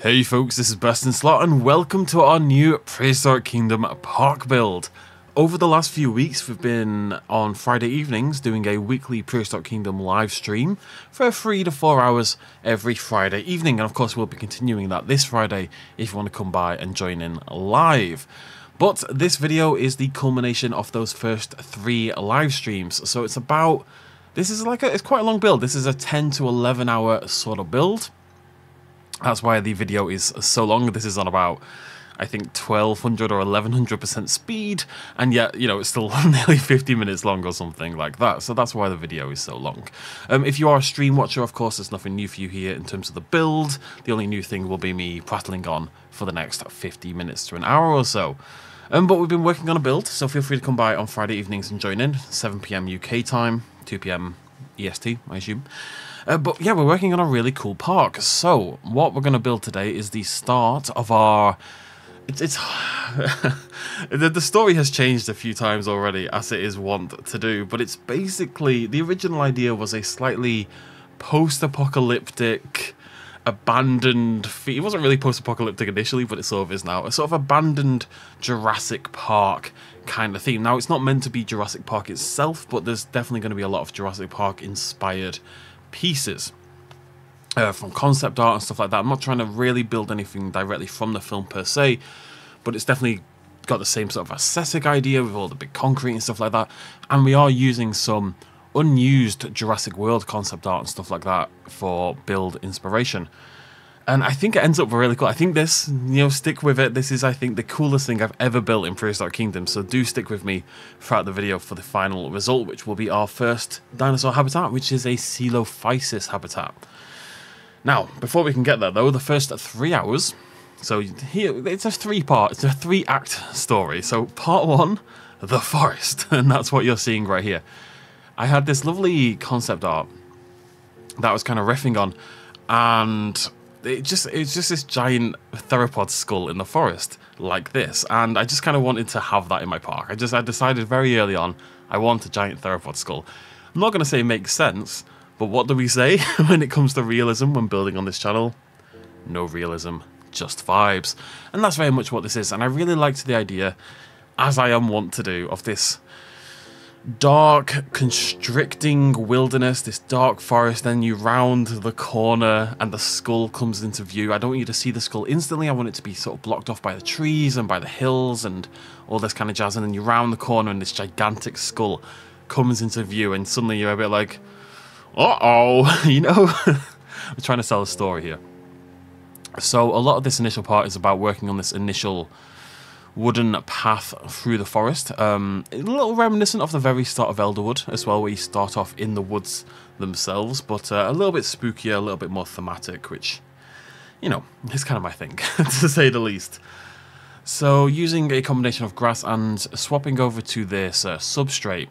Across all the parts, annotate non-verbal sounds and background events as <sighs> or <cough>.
Hey folks, this is Best in Slot and welcome to our new Prehistoric Kingdom park build. Over the last few weeks we've been on Friday evenings doing a weekly Prehistoric Kingdom live stream for three to four hours every Friday evening and of course we'll be continuing that this Friday if you want to come by and join in live. But this video is the culmination of those first three live streams so it's about, this is like a, it's quite a long build, this is a 10 to 11 hour sort of build. That's why the video is so long. This is on about, I think, 1200 or 1100% speed, and yet, you know, it's still <laughs> nearly 50 minutes long or something like that. So that's why the video is so long. Um, if you are a stream watcher, of course, there's nothing new for you here in terms of the build. The only new thing will be me prattling on for the next 50 minutes to an hour or so. Um, but we've been working on a build, so feel free to come by on Friday evenings and join in. 7pm UK time, 2pm EST, I assume. Uh, but yeah, we're working on a really cool park. So what we're going to build today is the start of our... It's, it's <laughs> the, the story has changed a few times already, as it is wont to do. But it's basically the original idea was a slightly post-apocalyptic, abandoned. It wasn't really post-apocalyptic initially, but it sort of is now. A sort of abandoned Jurassic Park kind of theme. Now, it's not meant to be Jurassic Park itself, but there's definitely going to be a lot of Jurassic Park inspired pieces. Uh, from concept art and stuff like that. I'm not trying to really build anything directly from the film per se, but it's definitely got the same sort of aesthetic idea with all the big concrete and stuff like that. And we are using some unused Jurassic World concept art and stuff like that for build inspiration. And I think it ends up really cool. I think this, you know, stick with it. This is, I think, the coolest thing I've ever built in Prehistoric Kingdom. So do stick with me throughout the video for the final result, which will be our first dinosaur habitat, which is a Coelophysis habitat. Now, before we can get there, though, the first three hours. So here, it's a three-part, it's a three-act story. So part one, the forest, <laughs> and that's what you're seeing right here. I had this lovely concept art that was kind of riffing on, and it just it's just this giant theropod skull in the forest like this and I just kind of wanted to have that in my park. I just I decided very early on I want a giant theropod skull. I'm not going to say it makes sense, but what do we say <laughs> when it comes to realism when building on this channel? No realism, just vibes. And that's very much what this is and I really liked the idea as I am wont to do of this dark, constricting wilderness, this dark forest, then you round the corner and the skull comes into view. I don't want you to see the skull instantly, I want it to be sort of blocked off by the trees and by the hills and all this kind of jazz, and then you round the corner and this gigantic skull comes into view and suddenly you're a bit like, uh-oh, <laughs> you know? <laughs> I'm trying to sell a story here. So a lot of this initial part is about working on this initial wooden path through the forest. Um, a little reminiscent of the very start of Elderwood as well, where you start off in the woods themselves, but uh, a little bit spookier, a little bit more thematic, which, you know, is kind of my thing, <laughs> to say the least. So using a combination of grass and swapping over to this uh, substrate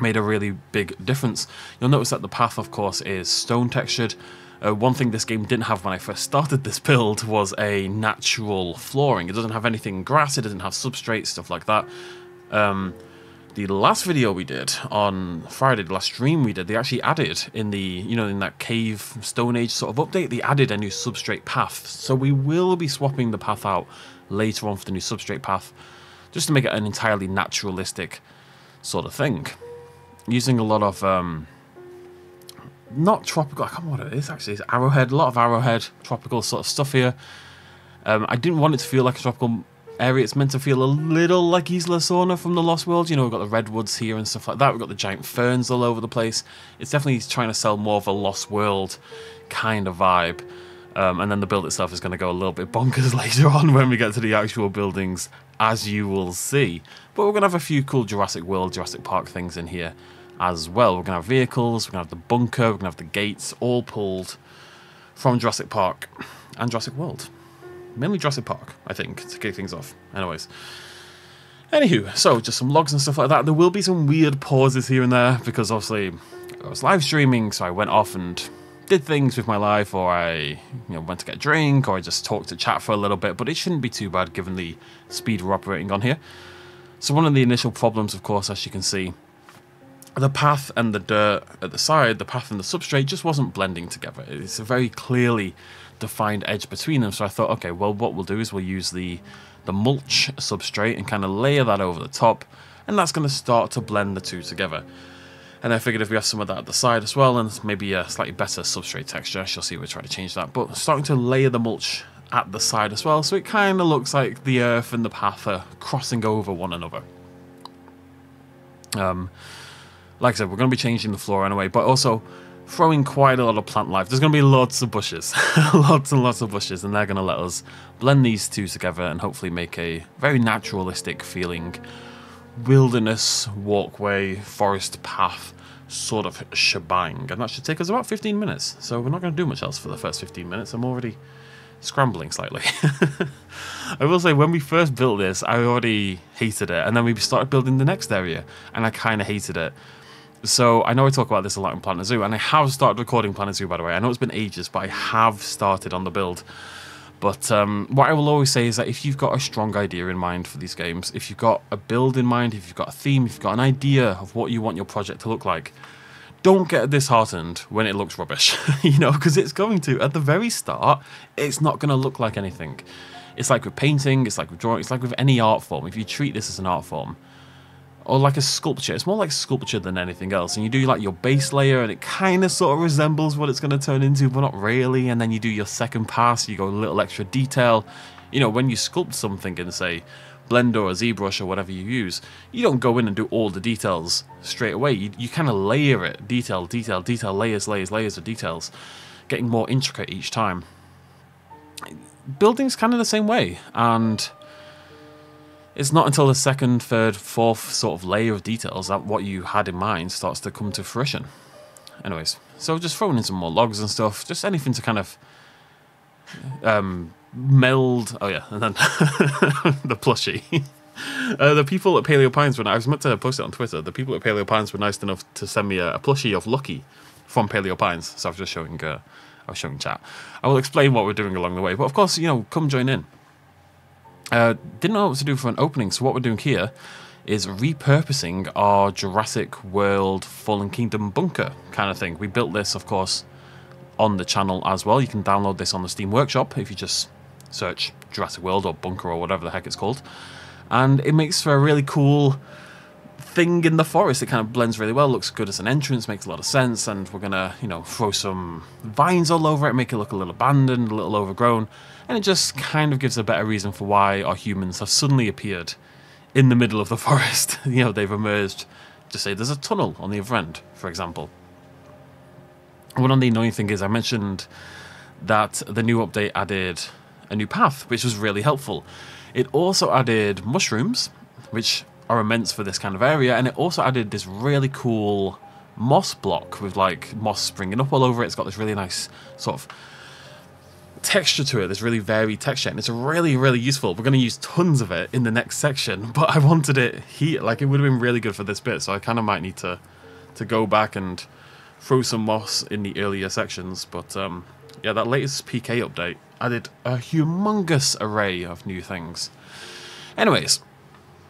made a really big difference. You'll notice that the path, of course, is stone textured, uh, one thing this game didn't have when I first started this build was a natural flooring. It doesn't have anything grass, it doesn't have substrate, stuff like that. Um, the last video we did on Friday, the last stream we did, they actually added in the, you know, in that cave Stone Age sort of update, they added a new substrate path. So we will be swapping the path out later on for the new substrate path, just to make it an entirely naturalistic sort of thing. Using a lot of um, not tropical. I can't remember what it is actually. It's arrowhead. A lot of arrowhead tropical sort of stuff here. Um, I didn't want it to feel like a tropical area. It's meant to feel a little like Isla Sorna from the Lost World. You know, we've got the redwoods here and stuff like that. We've got the giant ferns all over the place. It's definitely trying to sell more of a Lost World kind of vibe. Um, and then the build itself is going to go a little bit bonkers <laughs> later on when we get to the actual buildings, as you will see. But we're going to have a few cool Jurassic World, Jurassic Park things in here as well. We're going to have vehicles, we're going to have the bunker, we're going to have the gates, all pulled from Jurassic Park and Jurassic World. Mainly Jurassic Park, I think, to kick things off. Anyways. Anywho, so just some logs and stuff like that. There will be some weird pauses here and there because obviously I was live streaming, so I went off and did things with my life, or I you know went to get a drink, or I just talked to chat for a little bit. But it shouldn't be too bad given the speed we're operating on here. So one of the initial problems, of course, as you can see, the path and the dirt at the side, the path and the substrate just wasn't blending together. It's a very clearly defined edge between them. So I thought, okay, well, what we'll do is we'll use the the mulch substrate and kind of layer that over the top, and that's going to start to blend the two together. And I figured if we have some of that at the side as well, and maybe a slightly better substrate texture, shall see if we try to change that. But starting to layer the mulch at the side as well, so it kind of looks like the earth and the path are crossing over one another. Um, like I said, we're going to be changing the floor anyway, but also throwing quite a lot of plant life. There's going to be lots of bushes, <laughs> lots and lots of bushes, and they're going to let us blend these two together and hopefully make a very naturalistic feeling wilderness walkway, forest path sort of shebang. And that should take us about 15 minutes. So we're not going to do much else for the first 15 minutes. I'm already scrambling slightly. <laughs> I will say, when we first built this, I already hated it. And then we started building the next area, and I kind of hated it. So I know I talk about this a lot in Planet Zoo, and I have started recording Planet Zoo, by the way. I know it's been ages, but I have started on the build. But um, what I will always say is that if you've got a strong idea in mind for these games, if you've got a build in mind, if you've got a theme, if you've got an idea of what you want your project to look like, don't get disheartened when it looks rubbish, <laughs> you know, because it's going to. At the very start, it's not going to look like anything. It's like with painting, it's like with drawing, it's like with any art form. If you treat this as an art form, or like a sculpture. It's more like sculpture than anything else. And you do like your base layer and it kind of sort of resembles what it's going to turn into, but not really. And then you do your second pass, you go a little extra detail. You know, when you sculpt something in, say, Blender or ZBrush or whatever you use, you don't go in and do all the details straight away. You, you kind of layer it, detail, detail, detail, layers, layers, layers of details, getting more intricate each time. Building's kind of the same way. And it's not until the second, third, fourth sort of layer of details that what you had in mind starts to come to fruition. Anyways, so just throwing in some more logs and stuff, just anything to kind of um, meld. Oh yeah, and then <laughs> the plushie. <laughs> Uh, the people at Paleo Pines, when I was meant to post it on Twitter, the people at Paleo Pines were nice enough to send me a, a plushie of Lucky from Paleo Pines. So I was just showing, uh, I was showing chat. I will explain what we're doing along the way, but of course, you know, come join in. Uh, didn't know what to do for an opening, so what we're doing here is repurposing our Jurassic World Fallen Kingdom bunker kind of thing. We built this, of course, on the channel as well. You can download this on the Steam Workshop if you just search Jurassic World or Bunker or whatever the heck it's called. And it makes for a really cool thing in the forest. It kind of blends really well, looks good as an entrance, makes a lot of sense, and we're gonna, you know, throw some vines all over it, make it look a little abandoned, a little overgrown, and it just kind of gives a better reason for why our humans have suddenly appeared in the middle of the <laughs> forest. <laughs> you know, they've emerged to say there's a tunnel on the other end, for example. One of the annoying thing is I mentioned that the new update added a new path, which was really helpful. It also added mushrooms, which are immense for this kind of area, and it also added this really cool moss block with like moss springing up all over it. It's got this really nice sort of texture to it, this really varied texture, and it's really, really useful. We're going to use tons of it in the next section, <laughs> but I wanted it here. Like, it would have been really good for this bit, so I kind of might need to, to go back and throw some moss in the earlier sections. But, um, yeah, that latest PK update added a humongous array of new things. Anyways,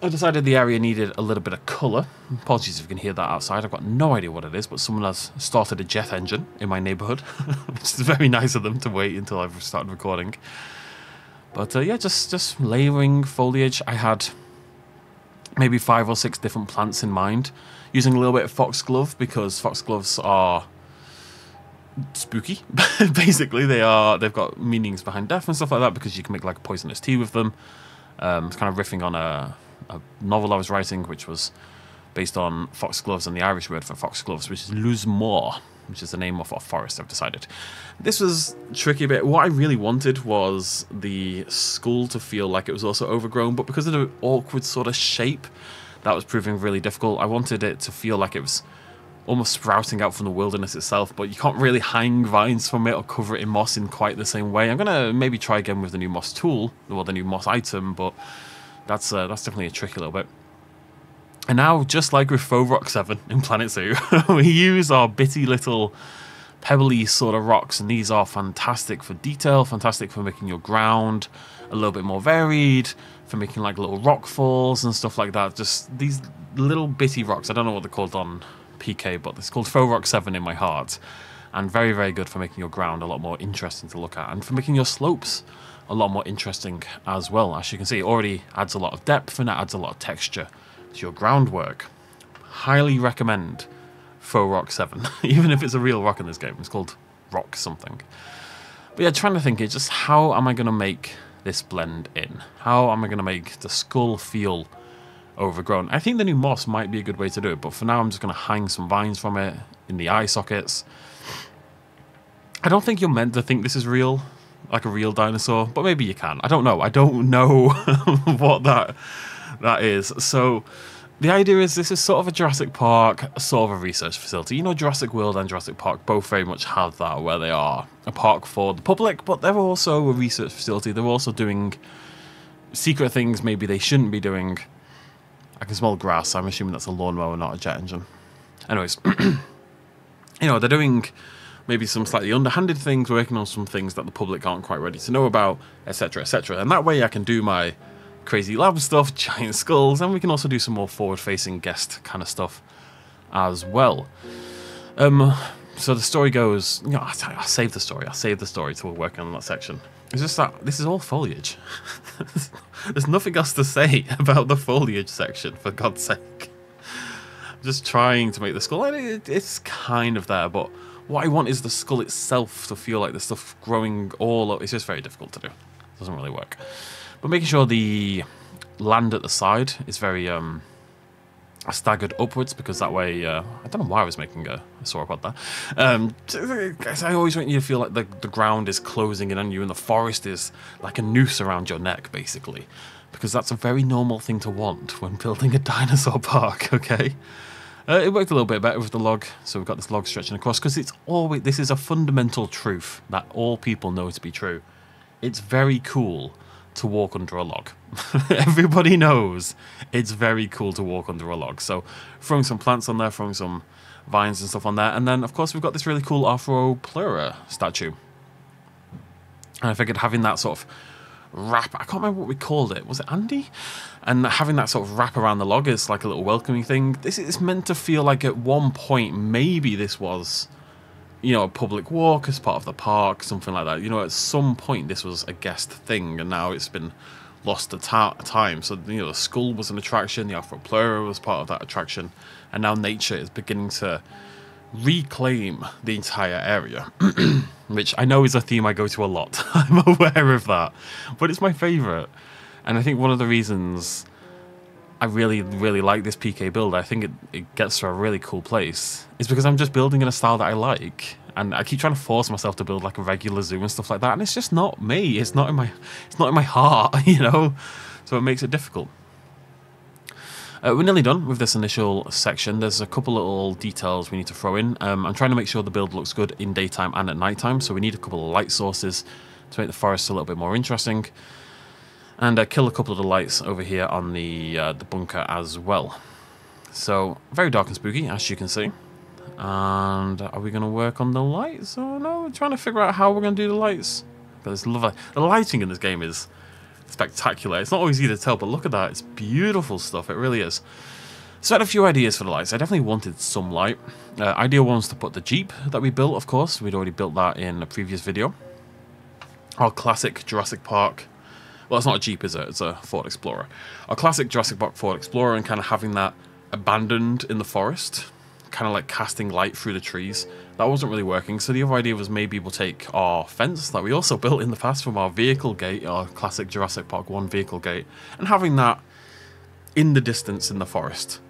I decided the area needed a little bit of colour. Apologies if you can hear that outside. I've got no idea what it is, but someone has started a jet engine in my neighbourhood, <laughs> which is very nice of them to wait until I've started recording. But uh, yeah, just just layering foliage. I had maybe five or six different plants in mind, using a little bit of foxglove because foxgloves are spooky. <laughs> Basically, they are. They've got meanings behind death and stuff like that because you can make like poisonous tea with them. Um, it's kind of riffing on a a novel I was writing, which was based on foxgloves and the Irish word for foxgloves, which is Luzmore, which is the name of a forest, I've decided. This was tricky a bit. What I really wanted was the skull to feel like it was also overgrown, but because of the awkward sort of shape, that was proving really difficult. I wanted it to feel like it was almost sprouting out from the wilderness itself, but you can't really hang vines from it or cover it in moss in quite the same way. I'm going to maybe try again with the new moss tool, or the new moss item, but that's uh, that's definitely a tricky little bit. And now, just like with Faux Rock 7 in Planet Zoo, <laughs> we use our bitty little pebbly sort of rocks, and these are fantastic for detail, fantastic for making your ground a little bit more varied, for making like little rock falls and stuff like that. Just these little bitty rocks. I don't know what they're called on PK, but it's called Faux Rock 7 in my heart. and very, very good for making your ground a lot more interesting to look at, and for making your slopes a lot more interesting as well. As you can see, it already adds a lot of depth and it adds a lot of texture to your groundwork. Highly recommend Faux Rock 7, <laughs> even if it's a real rock in this game. It's called Rock something. But yeah, trying to think it just how am I going to make this blend in? How am I going to make the skull feel overgrown? I think the new moss might be a good way to do it, but for now I'm just going to hang some vines from it in the eye sockets. I don't think you're meant to think this is real, like a real dinosaur, but maybe you can. I don't know. I don't <laughs> know <laughs> what that that is. So the idea is this is sort of a Jurassic Park, sort of a research facility. You know, Jurassic World and Jurassic Park both very much have that, where they are a park for the public, but they're also a research facility. They're also doing secret things maybe they shouldn't be doing. I can smell grass. I'm assuming that's a lawnmower, not a jet engine. Anyways, <clears throat> you know, they're doing maybe some slightly underhanded things, working on some things that the public aren't quite ready to know about, etc., etc. And that way I can do my crazy lab stuff, <laughs> giant skulls, and we can also do some more forward-facing guest kind of stuff as well. Um, so the story goes, you know, I, I save the story. I'll save the story till we're working on that section. It's just that this is all foliage. <laughs> There's nothing else to say <laughs> about the foliage section, for God's sake. I'm just trying to make the skull, and it, it's kind of there, but what I want is the skull itself to feel like the stuff growing all up. It's just very difficult to do. It doesn't really work. But making sure the land at the side is very um, staggered upwards because that way, uh, I don't know why I was making a, a sauropod there. Um, I always want you to feel like the, the ground is closing in on you and the forest is like a noose around your neck, basically. Because that's a very normal thing to want when building a <laughs> dinosaur park, okay? Uh, it worked a little bit better with the log, so we've got this log stretching across because it's always this is a fundamental truth that all people know to be true. It's very cool to walk under a log. <laughs> Everybody knows it's very cool to walk under a log. So throwing some plants on there, throwing some vines and stuff on there. And then, of course, we've got this really cool Arthropleura statue. And I figured having that sort of wrap, I can't remember what we called it. Was it Andy? And having that sort of wrap around the log is like a little welcoming thing. This is meant to feel like at one point, maybe this was you know, a public walk as part of the park, something like that. You know, at some point this was a guest thing, and now it's been lost to time. So, you know, the school was an attraction, the Arthropleura was part of that attraction, and now nature is beginning to reclaim the entire area, <clears throat> which I know is a theme I go to a lot. <laughs> I'm aware of that, but it's my favourite. And I think one of the reasons I really, really like this PK build. I think it, it gets to a really cool place. is because I'm just building in a style that I like. And I keep trying to force myself to build like a regular zoo and stuff like that. And it's just not me. It's not in my it's not in my heart, <laughs> you know? So it makes it difficult. Uh, we're nearly done with this initial section. There's a couple little details we need to throw in. Um, I'm trying to make sure the build looks good in daytime and at nighttime, so we need a couple of light sources to make the forest a little bit more interesting and uh, kill a couple of the lights over here on the uh, the bunker as well. So very dark and spooky, as you can see. And are we going to work on the lights or no? We're trying to figure out how we're going to do the lights. But it's lovely. The lighting in this game is spectacular. It's not always easy to tell, but look at that. It's beautiful stuff. It really is. So I had a few ideas for the lights. I definitely wanted some light. Uh, idea was to put the Jeep that we built, of course. We'd already built that in a previous video. Our classic Jurassic Park well, it's not a Jeep, is it? It's a Ford Explorer. Our classic Jurassic Park Ford Explorer and kind of having that abandoned in the forest, kind of like casting light through the trees. That wasn't really working, so the other idea was maybe we'll take our fence that we also <laughs> built in the past from our vehicle gate, our classic Jurassic Park 1 vehicle gate, and having that in the distance in the forest.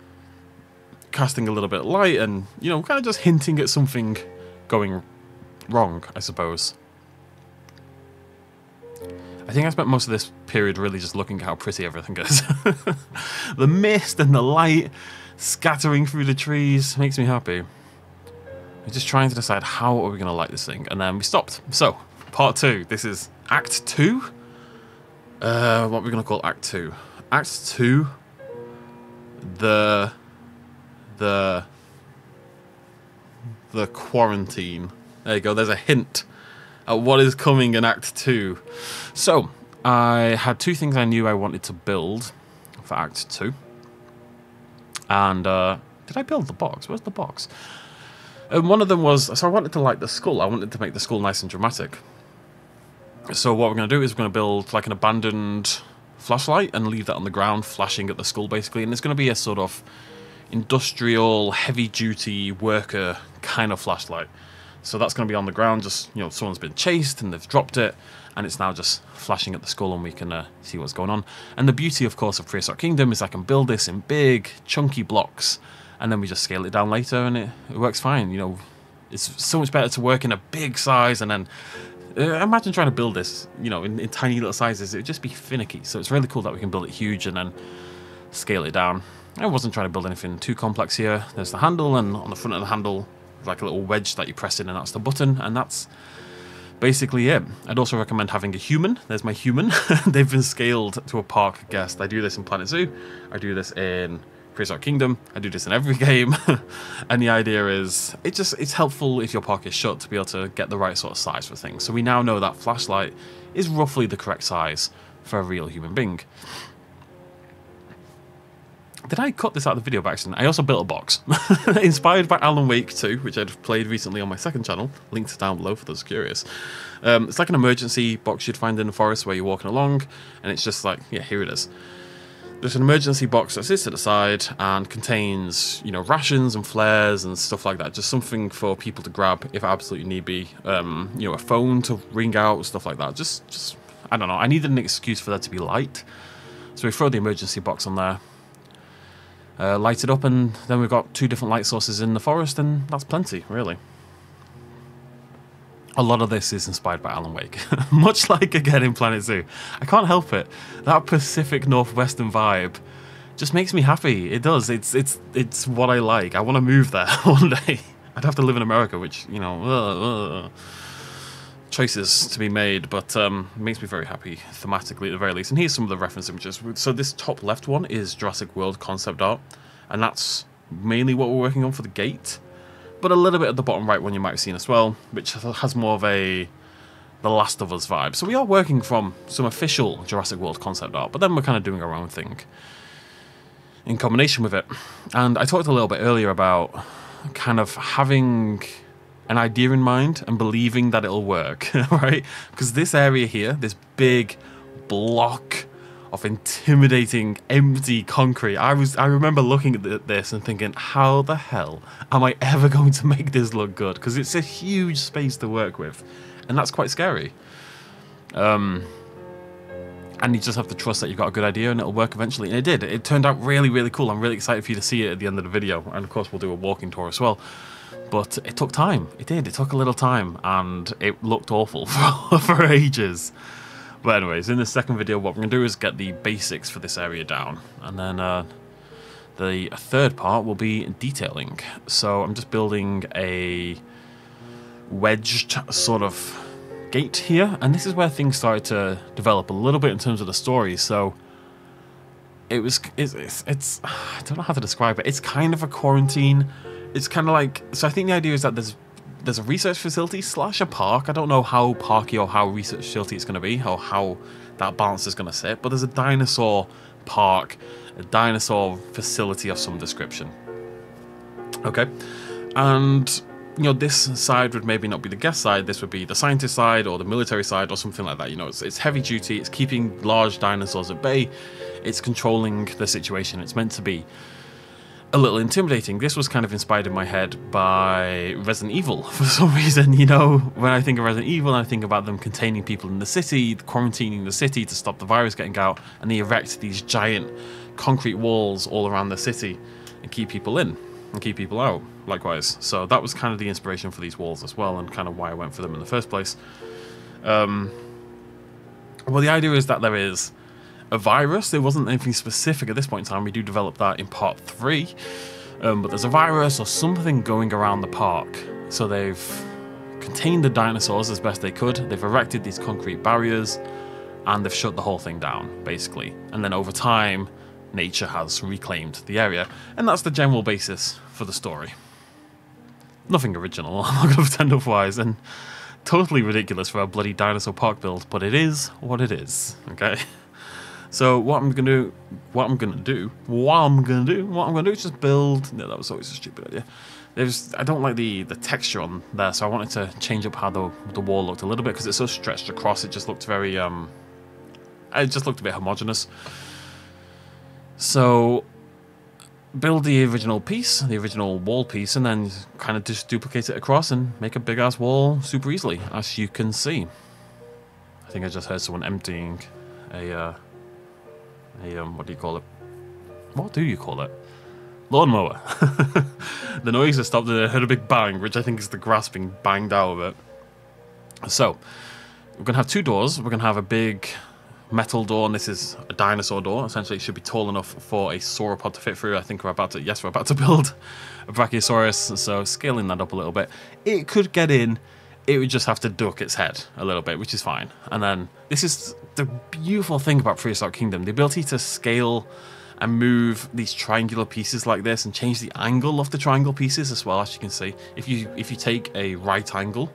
Casting a little bit of light and, you know, kind of just hinting at something going wrong, I suppose. I think I spent most of this period really just looking at how pretty everything is. <laughs> the mist and the light scattering through the trees makes me happy. I'm just trying to decide how are we going to light this thing, and then we stopped. So, part two. This is Act 2? Uh, what are we going to call Act 2? Act 2, the... the... the quarantine. There you go, there's a hint at what is coming in Act 2. So, I had two things I knew I wanted to build for Act 2. And, uh, did I build the box? Where's the box? And one of them was so I wanted to light the skull. I wanted to make the skull nice and dramatic. So what we're going to do is we're going to build like an abandoned flashlight and leave that on the ground, flashing at the skull basically. And it's going to be a sort of industrial, heavy-duty worker kind of flashlight. So that's going to be on the ground. Just you know, someone's been chased and they've dropped it, and it's now just flashing at the skull, and we can uh, see what's going on. And the beauty, of course, of Prehistoric Kingdom is I can build this in big, chunky blocks, and then we just scale it down later, and it, it works fine. You know, it's so much better to work in a big size and then uh, imagine trying to build this, you know, in, in, tiny little sizes. It would just be finicky. So it's really cool that we can build it huge and then scale it down. I wasn't trying to build anything too complex here. There's the handle, and on the front of the handle, like a little wedge that you press in, and that's the button, and that's basically it. I'd also recommend having a human. There's my human. <laughs> They've been scaled to a park guest. I do this in Planet Zoo. I do this in Prehistoric Kingdom. I do this in every <laughs> game. <laughs> and the idea is it just it's helpful if your park is shut to be able to get the right sort of size for things. So we now know that flashlight is roughly the correct size for a real human being. Did I cut this out of the video by accident? I also built a box. <laughs> Inspired by Alan Wake 2, which I'd played recently on my second channel. Linked down below for those curious. Um, it's like an emergency box you'd find in the forest where you're walking along, and it's just like, yeah, here it is. There's an emergency box that sits at the side and contains, you know, rations and flares and stuff like that. Just something for people to grab if absolutely need be. Um, you know, a phone to ring out, stuff like that. Just, just, I don't know. I needed an excuse for that to be light. So we throw the emergency box on there. Uh, light it up and then we've got two different light sources in the forest and that's plenty, really a lot of this is inspired by Alan Wake, <laughs> much like again in Planet Zoo. I can't help it. That Pacific Northwestern vibe just makes me happy. It does. It's it's it's what I like. I want to move there <laughs> one day. I'd have to live in America, which you know, uh, uh, choices to be made, but um, makes me very happy thematically at the very least. And here's some of the reference images. So this top left one is Jurassic World concept art, and that's mainly what we're working on for the gate but a little bit at the bottom right one you might have seen as well, which has more of a The Last of Us vibe. So we are working from some official Jurassic World concept art, but then we're kind of doing our own thing in combination with it. And I talked a little bit earlier about kind of having an idea in mind and believing that it'll work, <laughs> right? Because this area here, this big block of intimidating empty concrete. I was I remember looking at this and thinking, how the hell am I ever going to make this look good? Because it's a huge space to work with, and that's quite scary. Um, and you just have to trust that you've got a good idea and it'll work eventually. And it did. It turned out really, really cool. I'm really excited for you to see it at the end of the video. And of course, we'll do a walking tour as well. But it took time. It did. It took a little time, and it looked awful <laughs> for, for ages. But anyways, in the second video, what we're going to do is get the basics for this area down. And then uh, the third part will be detailing. So I'm just building a wedged sort of gate here. And this is where things started to develop a little bit in terms of the story. So it was, it's, it's, it's <sighs> I don't know how to describe it. It's kind of a quarantine. It's kind of like, so I think the idea is that there's there's a research facility slash a park. I don't know how parky or how research facility it's going to be, or how that balance is going to sit, but there's a dinosaur park, a dinosaur facility of some description. Okay, and you know this side would maybe not be the guest side. This would be the scientist side or the military side or something like that. You know, it's, it's heavy duty. It's keeping large dinosaurs at bay. It's controlling the situation. It's meant to be a little intimidating. This was kind of inspired in my head by Resident Evil <laughs> for some reason. You know, when I think of Resident Evil, I think about them containing people in the city, quarantining the city to stop the virus getting out, and they erect these giant concrete walls all around the city and keep people in and keep people out, likewise. So that was kind of the inspiration for these walls as well, and kind of why I went for them in the first place. Um, well, the idea is that there is a virus. There wasn't anything specific at this point in time. We do develop that in part three. Um, but there's a virus or something going around the park. So they've contained the dinosaurs as best they could. They've erected these concrete barriers and they've shut the whole thing down, basically. And then over time, nature has reclaimed the area. And that's the general basis for the story. Nothing original, <laughs> I'm not going to pretend otherwise. And totally ridiculous for a bloody dinosaur park build, but it is what it is, okay? <laughs> So what I'm gonna do, what I'm gonna do, what I'm gonna do, what I'm gonna do is just build. No, that was always a stupid idea. there's I don't like the the texture on there, so I wanted to change up how the the wall looked a little bit because it's so stretched across. It just looked very um, it just looked a bit homogenous. So build the original piece, the original wall piece, and then kind of just duplicate it across and make a big ass wall super easily, as you can see. I think I just heard someone emptying a uh, a um, what do you call it? What do you call it? Lawnmower. <laughs> the noise has stopped and I heard a big bang, which I think is the grass being banged out of it. So, we're going to have two doors. We're going to have a big metal door, and this is a dinosaur door. Essentially, it should be tall enough for a sauropod to fit through. I think we're about to, yes, we're about to <laughs> build a Brachiosaurus, so scaling that up a little bit. It could get in, it would just have to duck its head a little bit, which is fine. And then, this is the beautiful thing about Prehistoric Kingdom, the ability to scale and move these triangular pieces like this and change the angle of the triangle pieces as well as you can see if you if you take a right angle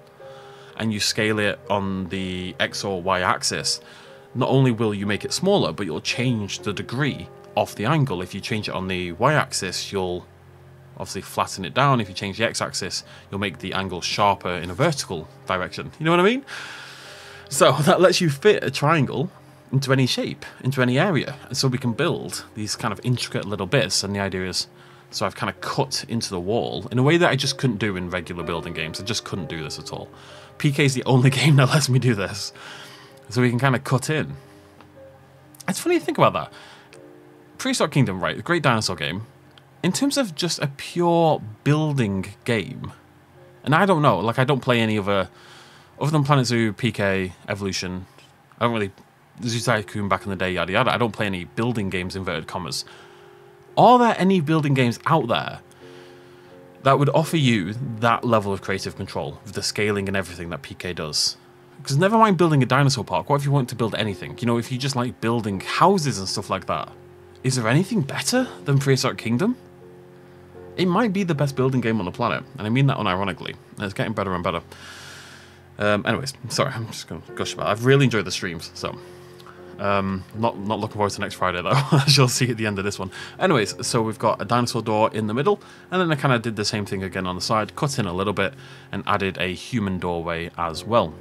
and you scale it on the x or y axis not only will you make it smaller but you'll change the degree of the angle if you change it on the y axis you'll obviously flatten it down if you change the x axis you'll make the angle sharper in a vertical direction you know what i mean so <laughs> that lets you fit a triangle into any shape, into any area. And so we can build these kind of intricate little bits. And the idea is, so I've kind of cut into the wall in a way that I just couldn't do in regular building games. I just couldn't do this at all. PK is the only <laughs> game that lets me do this. So we can kind of cut in. It's funny to think about that. Prehistoric Kingdom, right, the great dinosaur game, in terms of just a pure building game, and I don't know, like I don't play any other, other than Planet Zoo, PK, Evolution, I don't really Zoo Tycoon back in the day, yada yada. I don't play any building games, inverted commas. Are there any building games out there that would offer you that level of creative control with the scaling and everything that PK does? Because never mind building a dinosaur park, what if you want to build anything? You know, if you just like building houses and stuff like that, is there anything better than Prehistoric Kingdom? It might be the best building game on the planet, and I mean that unironically, it's getting better and better. Um, anyways, sorry, I'm just going to gush about it. I've really enjoyed the streams, so um, not not looking forward to next Friday though, <laughs> as you'll see at the end of this one. Anyways, so we've got a dinosaur door in the middle, and then I kind of did the same thing again on the side, cut in a little bit, and added a human doorway as well.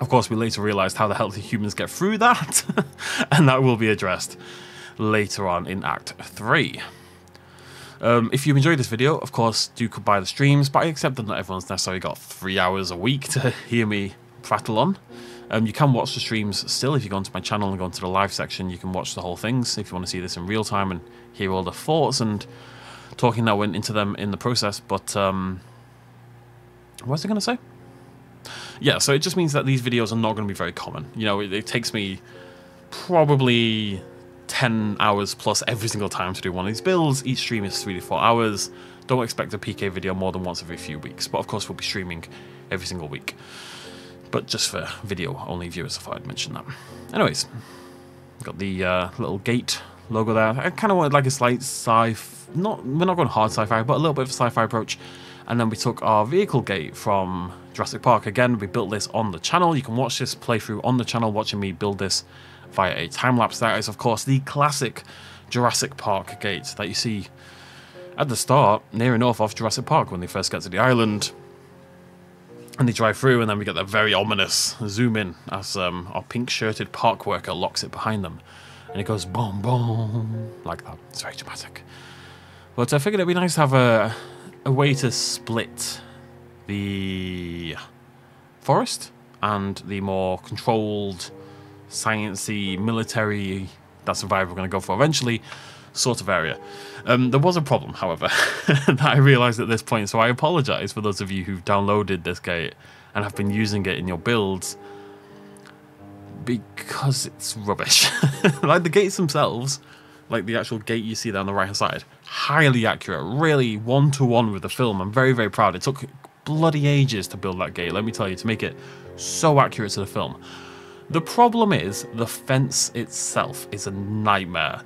Of course, we later realised how the hell the humans get through that, <laughs> and that will be addressed later on in Act 3. Um, if you enjoyed this video, of course, do come by the streams, but I accept that not everyone's necessarily got three hours a week to <laughs> hear me prattle on. Um, you can watch the streams still if you go onto my channel and go into the live section. You can watch the whole things if you want to see this in real time and hear all the thoughts and talking that went into them in the process. But um, what was I going to say? Yeah, so it just means that these videos are not going to be very common. You know, it, it takes me probably 10 hours plus every single time to do one of these builds. Each stream is 3 to 4 hours. Don't expect a PK video more than once every few weeks. But of course, we'll be streaming every single week but just for video only viewers, if I'd mention that. Anyways, got the uh, little gate logo there. I kind of wanted like a slight sci fi, not we're not going hard sci-fi, but a little bit of a sci-fi approach. And then we took our vehicle gate from Jurassic Park. Again, we built this on the channel. You can watch this playthrough on the channel, watching me build this via a time lapse. That is, of course, the classic Jurassic Park gate that you see at the start, near enough off Jurassic Park when they first get to the island and they drive through, and then we get that very ominous zoom in as um, our pink shirted park worker locks it behind them. And it goes boom, boom, like that. It's very dramatic. But I figured it'd be nice to have a, a way to split the forest and the more controlled, sciencey, military, that's the vibe we're going to go for eventually, sort of area. Um, there was a problem, however, <laughs> that I realised at this point, so I apologise for those of you who've downloaded this gate and have been using it in your builds because it's rubbish. <laughs> like the gates themselves, like the actual gate you see there on the right hand side, highly accurate, really one to one with the film. I'm very, very proud. It took bloody ages to build that gate, let me tell you, to make it so accurate to the film. The problem is the fence itself is a nightmare.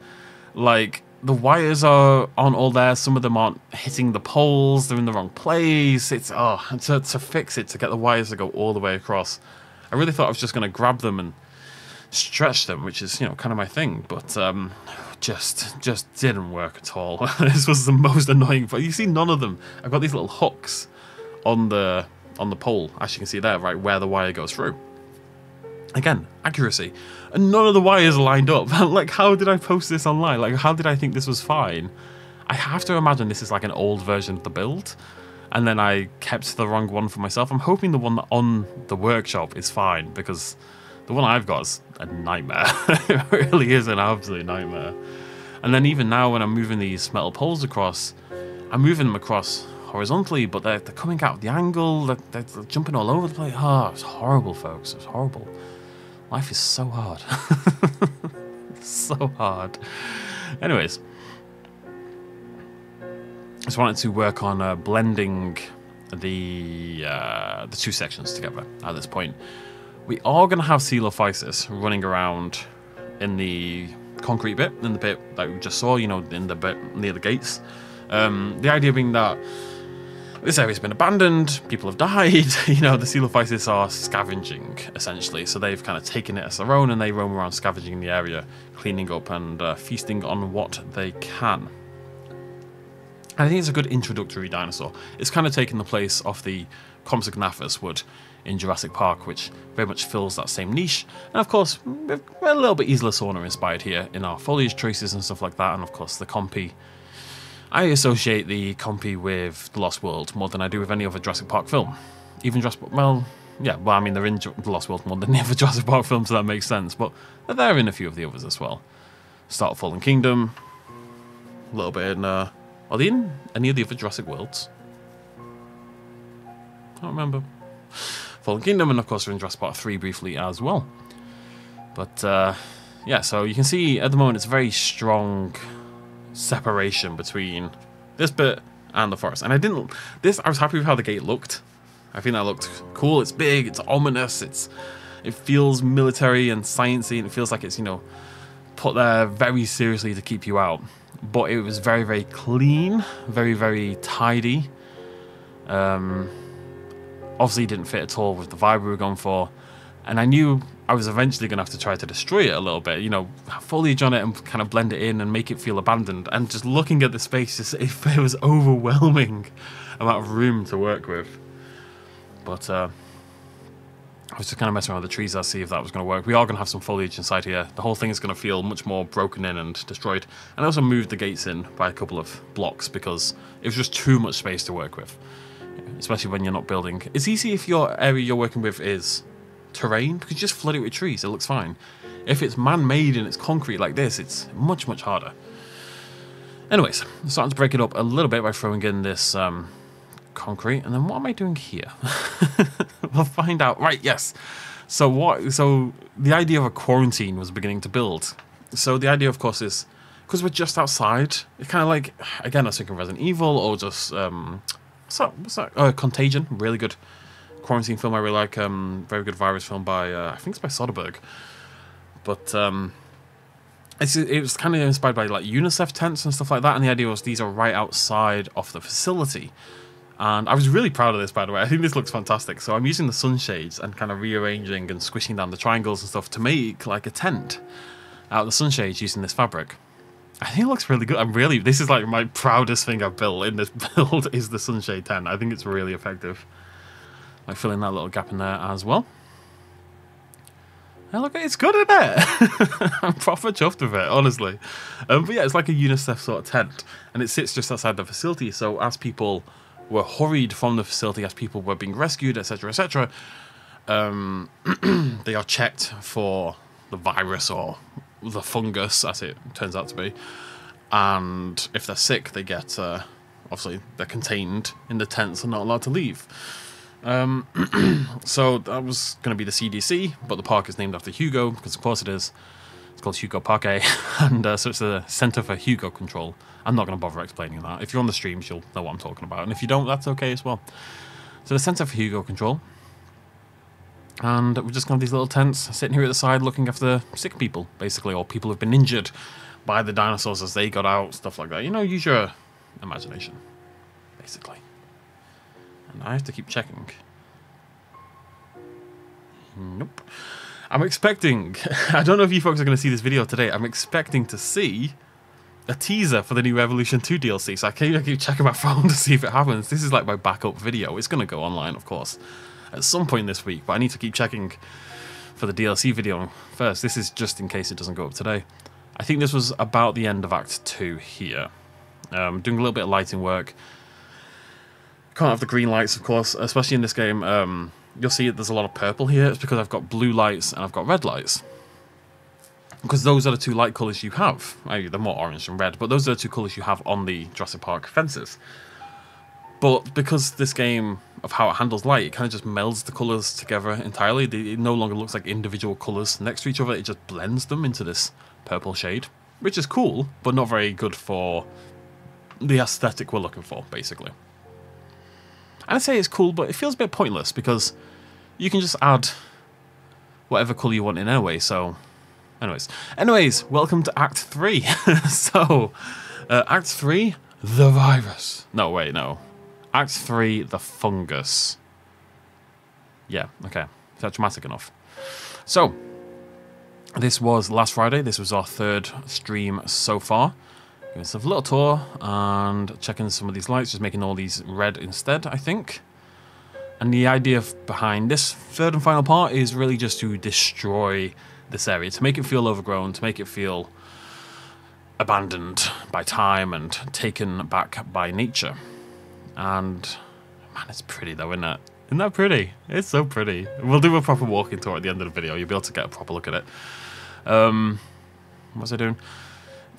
Like, the wires are aren't all there. Some of them aren't hitting the poles. They're in the wrong place. It's oh, to, to fix it, to get the wires to go all the way across. I really thought I was just going to grab them and stretch them, which is you know kind of my thing. But um, just just didn't work at all. <laughs> this was the most annoying. But you see, none of them. I've got these little hooks on the on the pole, as you can see there, right where the wire goes through. Again, accuracy, and none of the wires lined up. <laughs> like, how did I post this online? Like, how did I think this was fine? I have to imagine this is like an old version of the build, and then I kept the wrong one for myself. I'm hoping the one on the workshop is fine because the one I've got is a nightmare. <laughs> it really is an absolute nightmare. And then even now when I'm moving these metal poles across, I'm moving them across horizontally, but they're, they're coming out of the angle, they're, they're, jumping all over the place. Oh, it's horrible, folks. It's horrible. Life is so hard. <laughs> so hard. Anyways, I just wanted to work on uh, blending the uh, the two sections together at this point. We are going to have Coelophysis running around in the concrete bit, in the bit that we just saw, you know, in the bit near the gates. Um, the idea being that this area's been abandoned, people have died, <laughs> you know, the Coelophysis are scavenging, essentially. So they've kind of taken it as their own and they roam around scavenging the area, cleaning up and uh, feasting on what they can. I think it's a good introductory dinosaur. It's kind of taken the place of the Compsognathus would in Jurassic Park, which very much fills that same niche. And of course, we're a little bit Isla Sorna inspired here in our foliage traces and stuff like that, and of course the Compy I associate the Compy with The Lost World more than I do with any other Jurassic Park film. Even Jurassic well, yeah, well, I mean, they're in The Lost World more than the other <laughs> Jurassic Park film, so that makes sense, but they're in a few of the others as well. Start of Fallen Kingdom, a little bit in, uh, are they in any of the other Jurassic Worlds? I don't remember. Fallen Kingdom, and of course, we're in Jurassic Park 3 briefly as well. But, uh, yeah, so you can see at the moment it's very strong separation between this bit and the forest. And I didn't, this, I was happy with how the gate looked. I think that looked cool. It's big, it's ominous, it's, it feels military and sciencey, and it feels like it's, you know, put there very seriously to keep you out. But it was very, very clean, very, very tidy. Um, obviously didn't fit at all with the vibe we were going for. And I knew I was eventually going to have to try to destroy it a little bit, you know, foliage on it and kind of blend it in and make it feel abandoned. And just looking at the space, just, <laughs> it, it was overwhelming <laughs> amount of room to work with. But uh, I was just kind of messing around with the trees to see if that was going to work. We are going to have some foliage inside here. The whole thing is going to feel much more broken in and destroyed. And I also moved the gates in by a couple of blocks because it was just too much space to work with, especially when you're not building. It's easy if your area you're working with is terrain because you just flood it with trees, it looks fine. If it's man-made and it's concrete like this, it's much, much harder. Anyways, I'm starting to break it up a little bit by throwing in this um, concrete. And then what am I doing here? <laughs> we'll find out. Right, yes. So what? So the idea of a quarantine was beginning to build. So the idea, of course, is because we're just outside. It's kind of like again, I was thinking Resident Evil or just um, what's that? What's that? Uh, Contagion. Really good quarantine film I really like. Um, very good virus film by uh, I think it's by Soderbergh, but um, it's it was kind of inspired by like UNICEF tents and stuff like that. And the idea was these are right outside of the facility. And I was really proud of this, by the way. <laughs> I think this looks fantastic. So I'm using the sunshades and kind of rearranging and squishing down the triangles and stuff to make like a tent out of the sunshades using this fabric. I think it looks really good. I'm really, this is like my proudest thing I've built in this <laughs> build is the sunshade tent. I think it's really effective. Like filling that little gap in there as well. Hey, look, it's good, isn't it? <laughs> I'm proper chuffed with it, honestly. Um, but yeah, it's like a UNICEF sort of tent, and it sits just outside the facility. So as people were hurried from the facility, as people were being rescued, etc., etc., um, <clears throat> they are checked for the virus or the fungus, as it turns out to be. And if they're sick, they get uh, obviously they're contained in the tents and not allowed to leave. Um, <clears throat> so that was going to be the CDC, but the park is named after Hugo because, of course, it is. It's called Hugo Parque, <laughs> and uh, so it's the Center for Hugo Control. I'm not going to bother explaining that. If you're on the streams, you'll know what I'm talking about, and if you don't, that's okay as well. So the Center for Hugo Control, and we're just got these little tents sitting here at the side, looking after sick people, basically, or people who've been injured by the dinosaurs as they got out, stuff like that. You know, use your imagination, basically. And I have to keep checking. Nope. I'm expecting, <laughs> I don't know if you folks are going to see this video today, I'm expecting to see a teaser for the new Evolution 2 DLC, so I keep, I keep checking my <laughs> phone to see if it happens. This is like my backup video. It's going to go online, of course, at some point this week, but I need to keep checking for the DLC video first. This is just in case it doesn't go up today. I think this was about the end of Act 2 here. Um, doing a little bit of lighting work. Can't have the green lights, of course, especially in this game. Um, you'll see there's a lot of purple here. It's because I've got blue lights and I've got red lights. Because those are the two light colours you have. Maybe they're more orange and red, but those are the two colours you have on the Jurassic Park fences. But because this game of how it handles light, it kind of just melds the colours together entirely. It no longer looks like individual colours next to each other. It just blends them into this purple shade, which is cool, but not very good for the aesthetic we're looking for, basically. And I say it's cool, but it feels a bit pointless because you can just add whatever colour you want in anyway, so... Anyways, anyways, welcome to Act 3. <laughs> so, uh, Act 3, the virus. No, wait, no. Act 3, the fungus. Yeah, okay. Is that dramatic enough? So, this was last Friday. This was our third stream so far. Giving us a little tour and checking some of these lights, just making all these red instead, I think. And the idea behind this third and final part is really just to destroy this area, to make it feel overgrown, to make it feel abandoned by time and taken back by nature. And man, it's pretty though, isn't it? Isn't that pretty? It's so pretty. We'll do a proper walking tour at the end of the video. You'll be able to get a proper look at it. Um, what was I doing?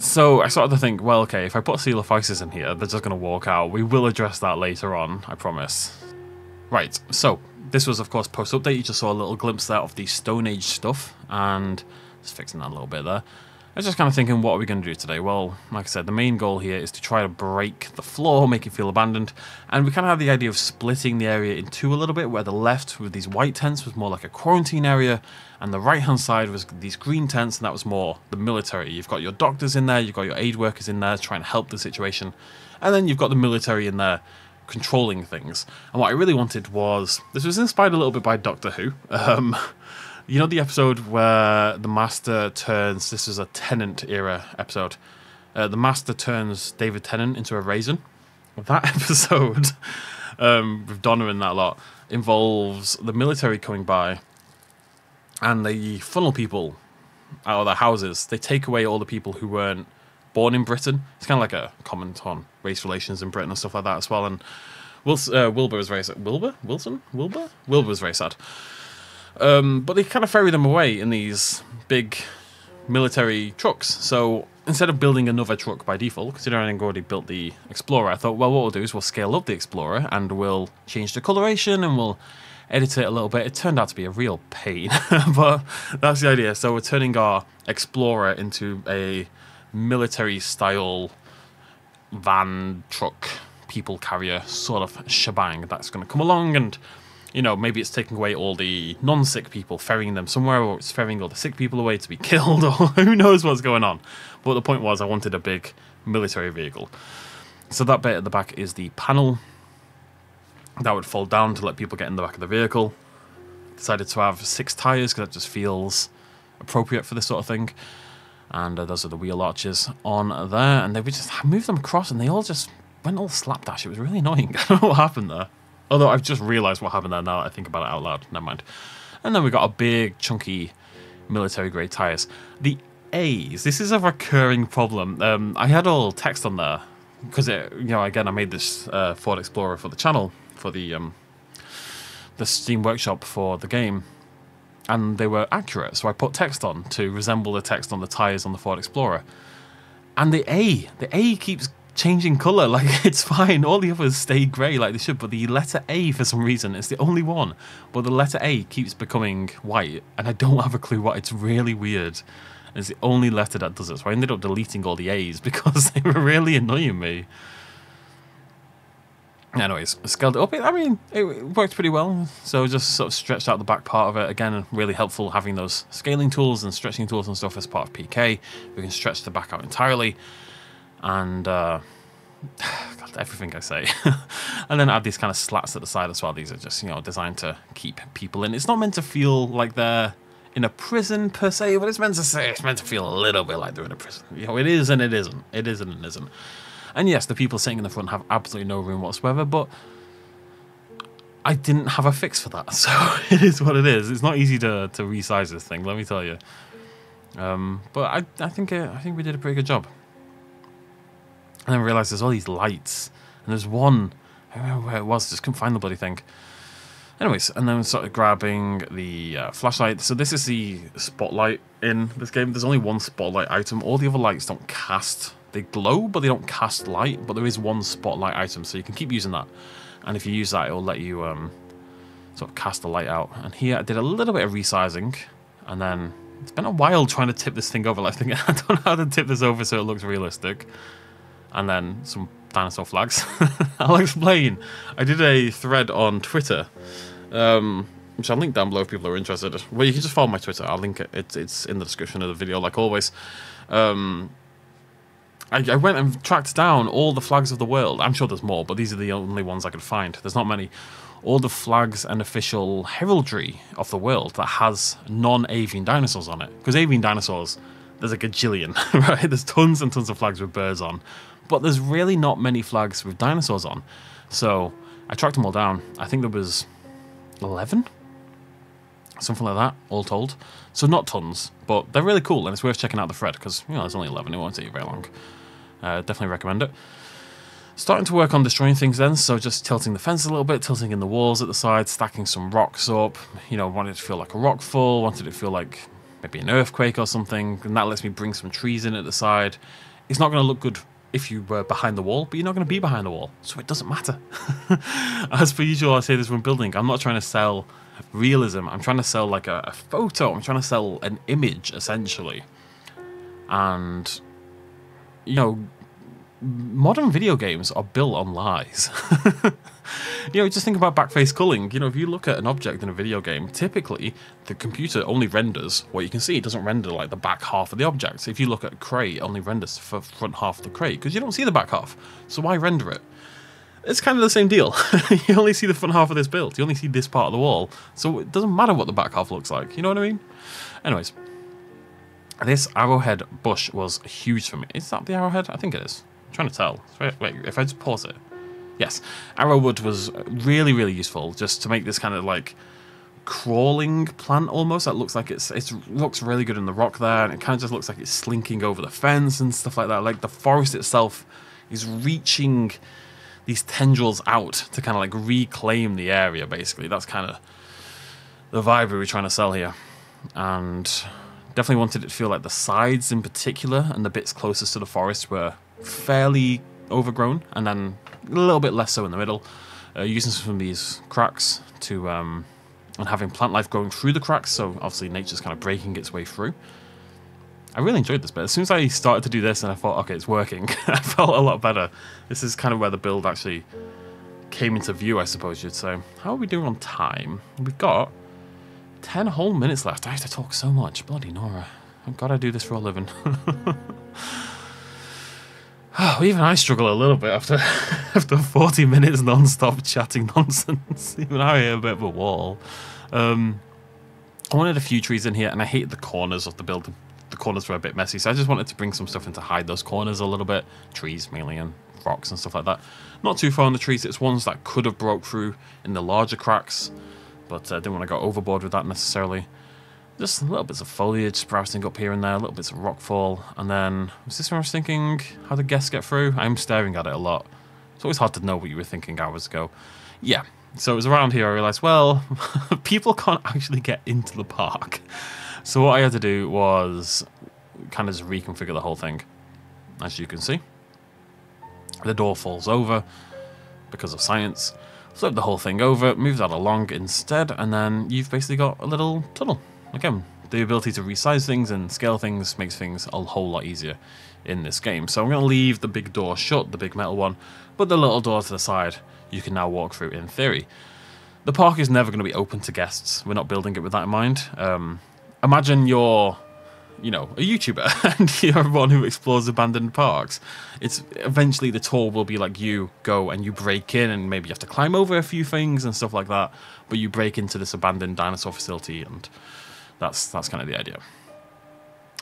So I started to think, well, okay, if I put Coelophysis in here, they're just going to walk out. We will address that later on, I promise. Right, so this was, of course, post-update. You just saw a little glimpse there of the Stone Age stuff, and just fixing that a little bit there. I was just kind of thinking, what are we going to do today? Well, like I said, the main goal here is to try to break the floor, make it feel abandoned, and we kind of had the idea of splitting the area in two a little bit, where the left with these white tents was more like a quarantine area, and the right-hand side was these green tents, and that was more the military. You've got your doctors in there, you've got your aid workers in there trying to help the situation, and then you've got the military in there controlling things. And what I really wanted was, this was inspired a little bit by Doctor Who, <laughs> um, you know the episode where the Master turns. This is a Tennant era episode. Uh, the Master turns David Tennant into a raisin. That <laughs> episode um, with Donna and that lot involves the military coming by, and they funnel people out of their houses. They take away all the people who weren't born in Britain. It's kind of like a comment on race relations in Britain and stuff like that as well. And Wilson, uh, Wilbur was very sad. Wilbur? Wilson? Wilbur? Wilbur was very sad. Um, but they kind of ferry them away in these big military trucks. So instead of building another truck by default, considering I've already built the Explorer, I thought, well, what we'll do is we'll scale up the Explorer and we'll change the coloration and we'll edit it a little bit. It turned out to be a real pain, <laughs> but that's the idea. So we're turning our Explorer into a military style van truck people carrier sort of shebang that's going to come along and you know, maybe it's taking away all the non-sick people, ferrying them somewhere, or it's ferrying all the sick people away to be <laughs> killed, or who knows what's going on. But the point was, I wanted a big military vehicle. So that bit at the back is the panel. That would fall down to let people get in the back of the vehicle. Decided to have six tyres, because that just feels appropriate for this sort of thing. And uh, those are the wheel arches on there, and they would just move them across, and they all just went all slapdash. It was really annoying. <laughs> I don't know what happened there. Although I've just realised what happened there now I think about it out loud. Never mind. And then we got a big, chunky military grade tyres. The A's. This is a recurring problem. Um, I had all text on there because, you know, again, I made this uh, Ford Explorer for the channel for the um, the Steam Workshop for the game, and they were accurate. So I put text on to resemble the text on the tyres on the Ford Explorer. And the A, the A keeps changing colour. <laughs> Like, it's fine. All the others stay grey like they should, but the letter A, for some reason, is the only one. But the letter A keeps becoming white, and I don't have a clue why. It's really weird. It's the only letter that does it. So I ended up deleting all the A's <laughs> because they were really annoying me. Anyways, scaled it up. I mean, it worked pretty well. So just sort of stretched out the back part of it. Again, really helpful having those scaling tools and stretching tools and stuff as part of PK. We can stretch the back out entirely and uh, <sighs> God, everything I say. <laughs> and then add these kind of slats at the side as well. These are just, you know, designed to keep people in. It's not meant to feel like they're in a prison per se, but it's meant to say it's meant to feel a little bit like they're in a prison. You know, it is and it isn't. It is and it isn't. And yes, the people sitting in the front have absolutely no room whatsoever, but I didn't have a fix for that, <laughs> so <laughs> it is what it is. It's not easy to, to resize this thing, let me tell you. Um, but I, I think uh, I think we did a pretty good job. And then I realised there's all these lights, and there's one. I don't remember where it was. Just couldn't find the bloody thing. Anyways, and then we started grabbing the uh, flashlight. So this is the spotlight in this game. There's only one spotlight item. All the other lights don't cast. They glow, but they don't cast light. But there is one spotlight item, so you can keep using that. And if you use that, it will let you um, sort of cast the light out. And here I did a little bit of resizing, and then it's been a while trying to tip this thing over. Like, think <laughs> I don't know how to tip this over so it looks realistic. And then some dinosaur flags. <laughs> I'll explain. I did a thread on Twitter, um, which I'll link down below if people are interested. Well, you can just follow my Twitter. I'll link it. It's, it's in the description of the video, like always. Um, I, I, went and tracked down all the flags of the world. I'm sure there's more, but these are the only ones I could find. There's not many. All the flags and official heraldry of the world that has non-avian dinosaurs on it. Because avian dinosaurs, there's a gajillion, <laughs> right? There's tons and tons of flags with birds on. But there's really not many flags with dinosaurs on. So I tracked them all down. I think there was 11? Something like that, all told. So not tons, but they're really cool, and it's worth checking out the thread, because, you know, there's only 11, it won't take you very long. Uh, definitely recommend it. Starting to work on destroying things then, so just tilting the fence a little bit, tilting in the walls at the side, stacking some rocks up. You know, wanted to feel like a rock fall, wanted it to feel like maybe an earthquake or something, and that lets me bring some trees in at the side. It's not going to look good if you were behind the wall, but you're not going to be behind the wall, so it doesn't matter. <laughs> As per usual, I say this when building, I'm not trying to sell realism, I'm trying to sell like a, a photo, I'm trying to sell an image, essentially. And you know, modern video games are built on lies. <laughs> you know, just think about backface culling. You know, if you look at an object in a video game, typically the computer only renders what you can see. It doesn't render like the back half of the object. So if you look at crate, it only renders the front half of the crate because you don't see the back half. So why render it? It's kind of the same deal. <laughs> you only see the front half of this build. You only see this part of the wall. So it doesn't matter what the back half looks like. You know what I mean? Anyways, this arrowhead bush was huge for me. Is that the arrowhead? I think it is. I'm trying to tell. Wait, if I just pause it. Yes, arrowwood was really, really useful just to make this kind of like crawling plant almost. That looks like it's it looks really good in the rock there, and it kind of just looks like it's slinking over the fence and stuff like that. Like the forest itself is reaching these tendrils out to kind of like reclaim the area. Basically, that's kind of the vibe we were trying to sell here, and Definitely wanted it to feel like the sides in particular and the bits closest to the forest were fairly overgrown, and then a little bit less so in the middle. Uh, using some of these cracks to um, and having plant life growing through the cracks, so obviously nature's kind of breaking its way through. I really enjoyed this bit. As soon as I started to do this and I thought, okay, it's working, <laughs> I felt a lot better. This is kind of where the build actually came into view, I suppose you'd say. How are we doing on time? We've got Ten whole minutes left. I have to talk so much. Bloody Nora. I've got to do this for a living. <laughs> oh, even I struggle a little bit after <laughs> after 40 minutes non-stop chatting nonsense. <laughs> even I hit a bit of a wall. Um, I wanted a few trees in here, and I hate the corners of the build. The corners were a bit messy, so I just wanted to bring some stuff in to hide those corners a little bit. Trees mainly, and rocks and stuff like that. Not too far on the trees. It's ones that could have broke through in the larger cracks but I uh, didn't want to go overboard with that necessarily. Just little bits of foliage sprouting up here and there, little bits of rockfall, and then, was this where I was thinking, how did guests get through? I'm staring at it a lot. It's always hard to know what you were thinking hours ago. Yeah, so it was around here I realised, well, <laughs> people can't actually get into the park. So what I had to do was kind of just reconfigure the whole thing. As you can see, the door falls over because of science flip the whole thing over, move that along instead, and then you've basically got a little tunnel. Again, the ability to resize things and scale things makes things a whole lot easier in this game. So I'm going to leave the big door shut, the big metal one, but the little door to the side you can now walk through in theory. The park is never going to be open to guests. We're not building it with that in mind. Um, imagine you're you know, a YouTuber <laughs> and you're one who explores abandoned parks, it's eventually the tour will be like you go and you break in and maybe you have to climb over a few things and stuff like that, but you break into this abandoned dinosaur facility and That's that's kind of the idea.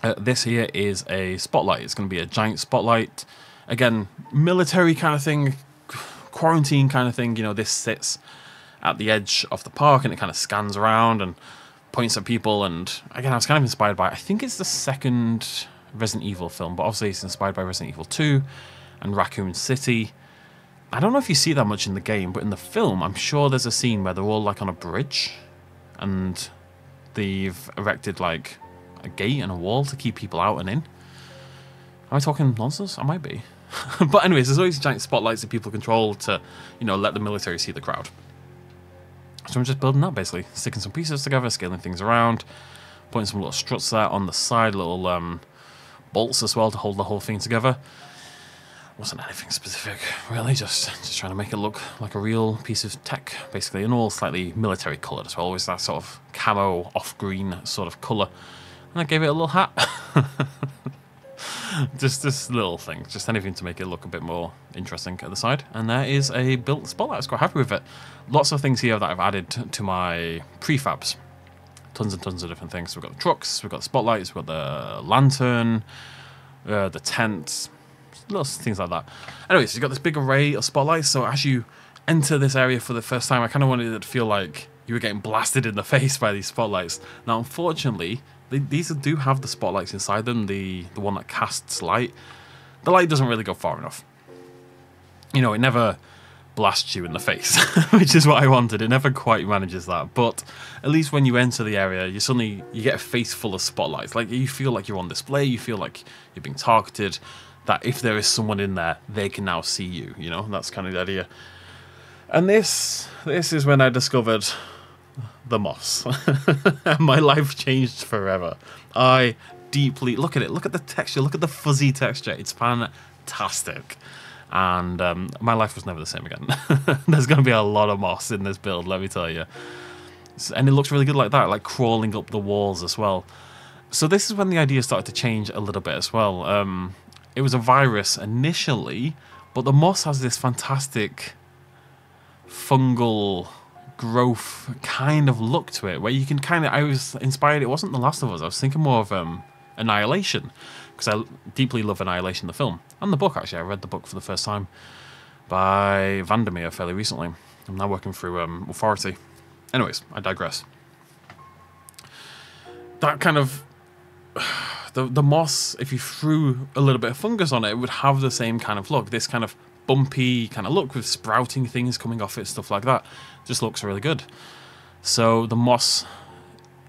Uh, this here is a spotlight. It's going to be a giant spotlight. Again, military kind of thing, quarantine kind of thing. You know, this sits at the edge of the park and it kind of scans around and points at people. And again, I was kind of inspired by, I think it's the second Resident Evil film, but obviously it's inspired by Resident Evil 2 and Raccoon City. I don't know if you see that much in the game, but in the film, I'm sure there's a scene where they're all like on a bridge and they've erected like a gate and a wall to keep people out and in. Am I talking nonsense? I might be. <laughs> but anyways, there's always giant spotlights that people control to, you know, let the military see the crowd. So I'm just building that basically, sticking some pieces together, scaling things around, putting some little struts there on the side, little um, bolts as well to hold the whole thing together. Wasn't anything specific, really, just just trying to make it look like a real piece of tech, basically, and all slightly military coloured as well, always that sort of camo, off-green sort of colour. And I gave it a little hat. <laughs> just this little thing, just anything to make it look a bit more interesting at the side. And there is a built spotlight. I was quite happy with it. Lots of things here that I've added to my prefabs. Tons and tons of different things. So We've got the trucks, we've got the spotlights, we've got the lantern, uh, the tents, little things like that. Anyways, you've got this big array of spotlights. So as you enter this area for the first time, I kind of wanted it to feel like you were getting blasted in the <laughs> face by these spotlights. Now, unfortunately, they, these do have the spotlights inside them, the, the one that casts light. The light doesn't really go far enough. You know, it never blasts you in the face, <laughs> which is what I wanted. It never quite manages that. But at least when you enter the area, you suddenly you get a face full of spotlights. Like you feel like you're on display, you feel like you're being targeted, that if there is someone in there, they can now see you, you know? That's kind of the idea. And this this is when I discovered the moss. <laughs> My life changed forever. I deeply look at it. Look at the texture. Look at the fuzzy texture. It's fantastic. And um, my life was never the same again. <laughs> There's going to be a lot of moss in this build, let me tell you. And it looks really good like that, like crawling up the walls as well. So this is when the idea started to change a little bit as well. Um, it was a virus initially, but the moss has this fantastic fungal growth kind of look to it, where you can kind of. I was inspired. It wasn't The Last of Us. I was thinking more of um, Annihilation, because I deeply love Annihilation, the film and the book. Actually, I read the book for the first time by VanderMeer fairly recently. I'm now working through um, Authority. Anyways, I digress. That kind of the the moss, if you threw a little bit of fungus on it, it would have the same kind of look. This kind of bumpy kind of look with sprouting things coming off it, stuff like that. Just looks really good. So the moss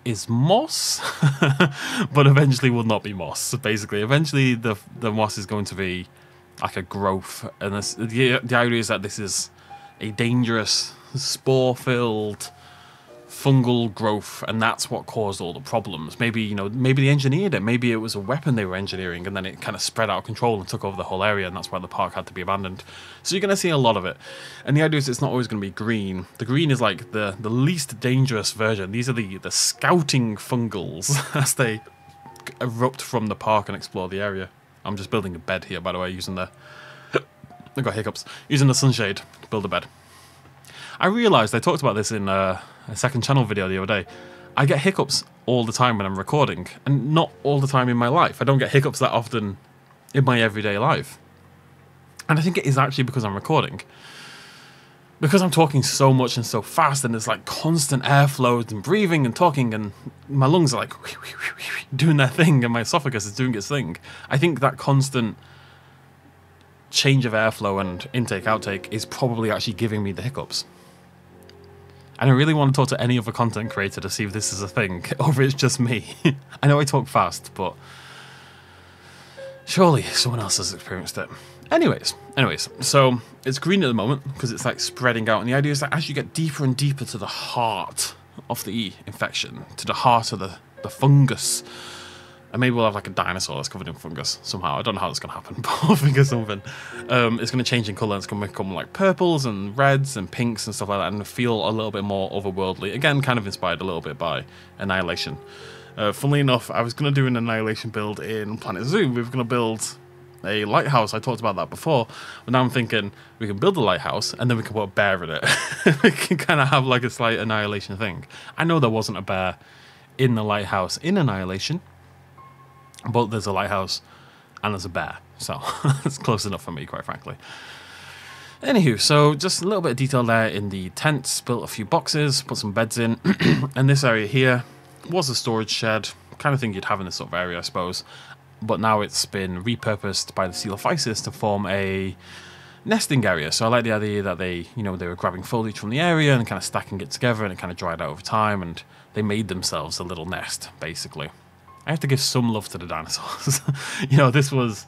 is moss, <laughs> but eventually will not be moss. Basically, eventually the the moss is going to be like a growth, and this, the the idea is that this is a dangerous spore-filled fungal growth, and that's what caused all the problems. Maybe you know, maybe they engineered it. Maybe it was a weapon they were engineering, and then it kind of spread out of control and took over the whole area, and that's why the park had to be abandoned. So you're going to see a lot of it. And the idea is it's not always going to be green. The green is like the the least dangerous version. These are the the scouting fungals <laughs> as they erupt from the park and explore the area. I'm just building a bed here, by the way, using the. <coughs> I got hiccups. Using the sunshade to build a bed. I realised I talked about this in uh, a second channel video the other day. I get hiccups all the time when I'm recording, and not all the time in my life. I don't get hiccups that often in my everyday life. And I think it is actually because I'm recording. Because I'm talking so much and so fast, and there's like constant airflow and breathing and talking, and my lungs are like doing their thing, and my esophagus is doing its thing. I think that constant change of airflow and intake outtake is probably actually giving me the hiccups. And I really want to talk to any other content creator to see if this is a thing, <laughs> or if it's just me. <laughs> I know I talk fast, but surely someone else has experienced it. Anyways, anyways, so it's green at the moment because it's like spreading out, and the idea is that as you get deeper and deeper to the heart of the infection, to the heart of the, the fungus, and maybe we'll have like a dinosaur that's covered in fungus somehow. I don't know how that's going to happen, but I it's something. Um, it's going to change in colour. It's going to become like purples and reds and pinks and stuff like that, and feel a little bit more otherworldly. Again, kind of inspired a little bit by Annihilation. Uh, funnily enough, I was going to do an Annihilation build in Planet Zoo. We were going to build a lighthouse. I talked about that before, but now I'm thinking we can build a lighthouse and then we can put a bear in it. <laughs> we can kind of have like a slight Annihilation thing. I know there wasn't a bear in the lighthouse in Annihilation. But there's a lighthouse and there's a bear. So <laughs> it's close enough for me, quite frankly. Anywho, so just a little bit of detail there in the tents, built a few boxes, put some beds in. <clears throat> and this area here was a storage shed, kind of thing you'd have in this sort of area, I suppose. But now it's been repurposed by the Coelophysis to form a nesting area. So I like the idea that they, you know, they were grabbing foliage from the area and kind of stacking it together and it kind of dried out over time and they made themselves a little nest, basically. I have to give some love to the dinosaurs. <laughs> you know, this was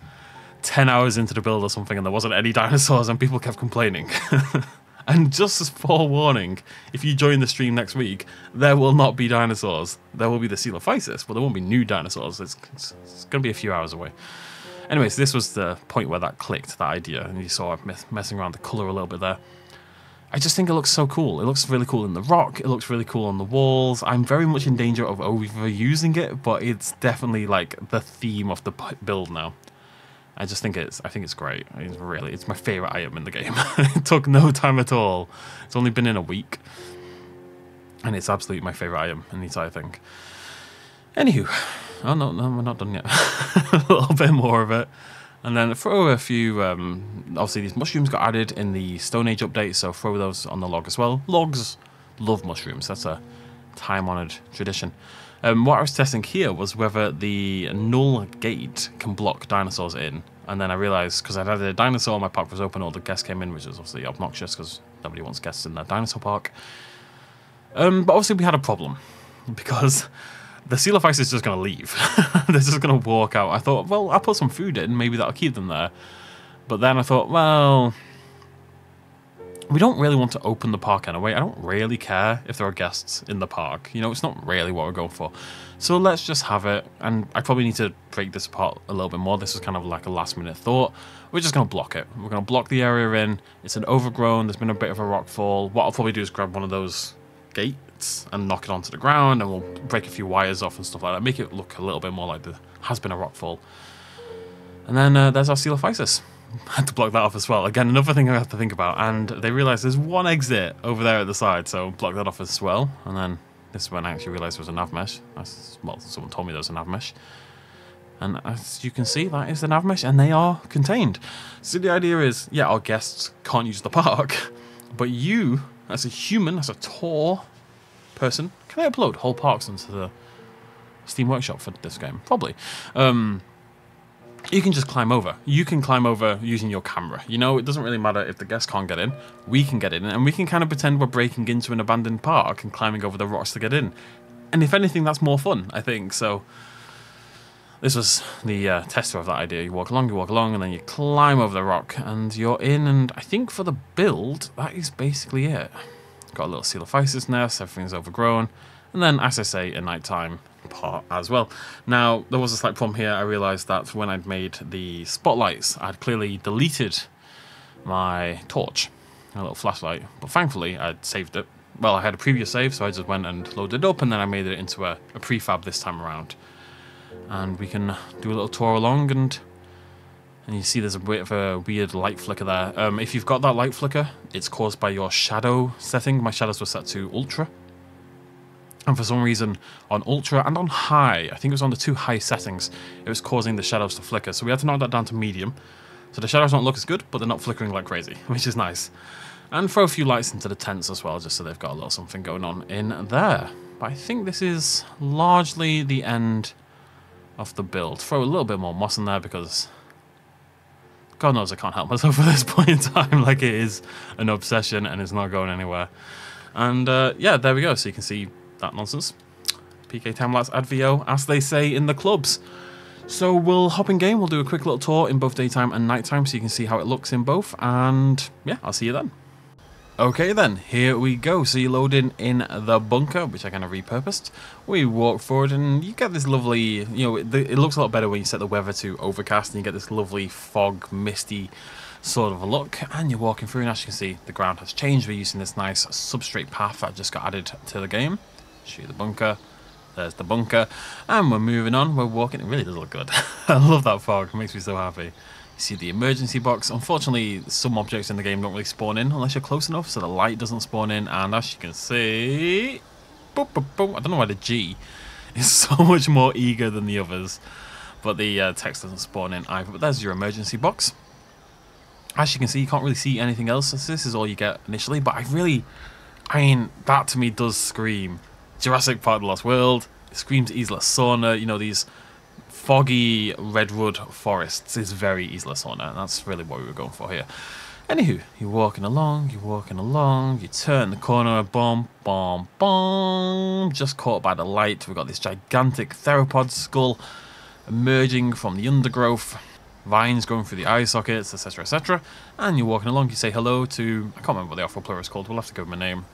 10 hours into the build or something and there wasn't any dinosaurs and people kept complaining. <laughs> and just as forewarning, if you join the stream next week, there will not be dinosaurs. There will be the Coelophysis, but there won't be new dinosaurs. It's, it's, it's going to be a few hours away. Anyways, this was the point where that clicked, that idea, and you saw me messing around the colour a little bit there. I just think it looks so cool. It looks really cool in the rock. It looks really cool on the walls. I'm very much in danger of overusing it, but it's definitely like the theme of the build now. I just think it's I think it's great. It's really it's my favorite item in the game. <laughs> it took no time at all. It's only been in a week, and it's absolutely my favorite item in the entire thing. Anywho, oh no, no, we're not done yet. <laughs> a little bit more of it, and then throw a few. Um, obviously, these mushrooms got added in the Stone Age update, so throw those on the log as well. Logs love mushrooms. That's a time-honored tradition. Um, what I was testing here was whether the null gate can block dinosaurs in. And then I realised, because I'd added a dinosaur, my park was open, all the guests came in, which is obviously obnoxious because nobody wants guests in their dinosaur park. Um, but obviously we had a problem <laughs> because the Coelophysis is just going to leave. <laughs> They're just going to walk out. I thought, well, I'll put some food in, maybe that'll keep them there. But then I thought, well, we don't really want to open the park anyway. I don't really care if there are guests in the park. You know, it's not really what we're going for. So let's just have it. And I probably need to break this apart a little bit more. This is kind of like a last minute thought. We're just going to block it. We're going to block the area in. It's an overgrown. There's been a bit of a rock fall. What I'll probably do is grab one of those gates and knock it onto the ground and we'll break a few wires off and stuff like that. Make it look a little bit more like there has been a rock fall. And then uh, there's our Coelophysis. <laughs> had to block that off as well. Again, another thing I have to think about. And they realised there's one exit over there at the side, so block that off as well. And then this is when I actually realised there was a nav mesh. well, someone told me there was a nav mesh. And as you can see, that is the nav mesh, and they are contained. So the idea is, yeah, our guests can't use the <laughs> park, but you, as a human, as a tour person, can I upload whole parks into the Steam Workshop for this game? Probably. Um, you can just climb over. You can climb over using your camera. You know, it doesn't really matter if the guests can't get in. We can get in, and we can kind of pretend we're breaking into an abandoned park and climbing over the rocks to get in. And if anything, that's more fun, I think. So this was the uh, tester of that idea. You walk along, you walk along, and then you climb over the rock, and you're in. And I think for the build, that is basically it. Got a little Coelophysis nest, everything's overgrown. And then, as I say, a nighttime part as well. Now, there was a slight problem here. I realized that when I'd made the spotlights, I'd clearly deleted my torch, a little flashlight, but thankfully I'd saved it. Well, I had a previous save, so I just went and loaded it up, and then I made it into a, a prefab this time around. And we can do a little tour along, and and you see there's a bit of a weird light flicker there. Um, if you've got that light flicker, it's caused by your shadow setting. My shadows were set to ultra, and for some reason, on ultra and on high, I think it was on the two high settings, it was causing the shadows to flicker. So we had to knock that down to medium. So the shadows don't look as good, but they're not flickering like crazy, <laughs> which is nice. And throw a few lights into the tents as well, just so they've got a little something going on in there. But I think this is largely the end of the build. Throw a little bit more moss in there because God knows I can't help myself at this <laughs> point in time. Like it is an obsession and it's not going anywhere. And uh, yeah, there we go. So you can see that nonsense. PK Timelapse add VO, as they say in the clubs. So we'll hop in game, we'll do a quick little tour in both daytime and nighttime so you can see how it looks in both, and yeah, I'll see you then. Okay then, here we go. So you load in in the bunker, which I kind of repurposed. We walk forward and you get this lovely, you know, it, it looks a lot better when you set the weather to overcast and you get this lovely fog, misty sort of a look. And you're walking through and as you can see, the ground has changed. We're using this nice substrate path that just got added to the game. Shoot the bunker. There's the bunker. And we're moving on. We're walking. It really does look good. <laughs> I love that fog. It makes me so happy. See the emergency box. Unfortunately, some objects in the game don't really spawn in unless you're close enough, so the light doesn't spawn in. And as you can see... Boop, boop, boop. I don't know why the G is <laughs> so much more eager than the others. But the uh, text doesn't spawn in either. But there's your emergency box. As you can see, you can't really see anything else. This is all you get initially. But I really, I mean, that to me does scream Jurassic Park The Lost World. It screams Isla Sorna. You know, these foggy redwood forests is very Isla Sorna. And that's really what we were going for here. Anywho, you're walking along, you're walking along, you turn the corner, boom, boom, boom. Just caught by the light, we've got this gigantic theropod skull emerging from the undergrowth, vines going through the eye sockets, etc., etc. And you're walking along, you say hello to, I can't remember what the Arthropleura is called, we'll have to give him a name.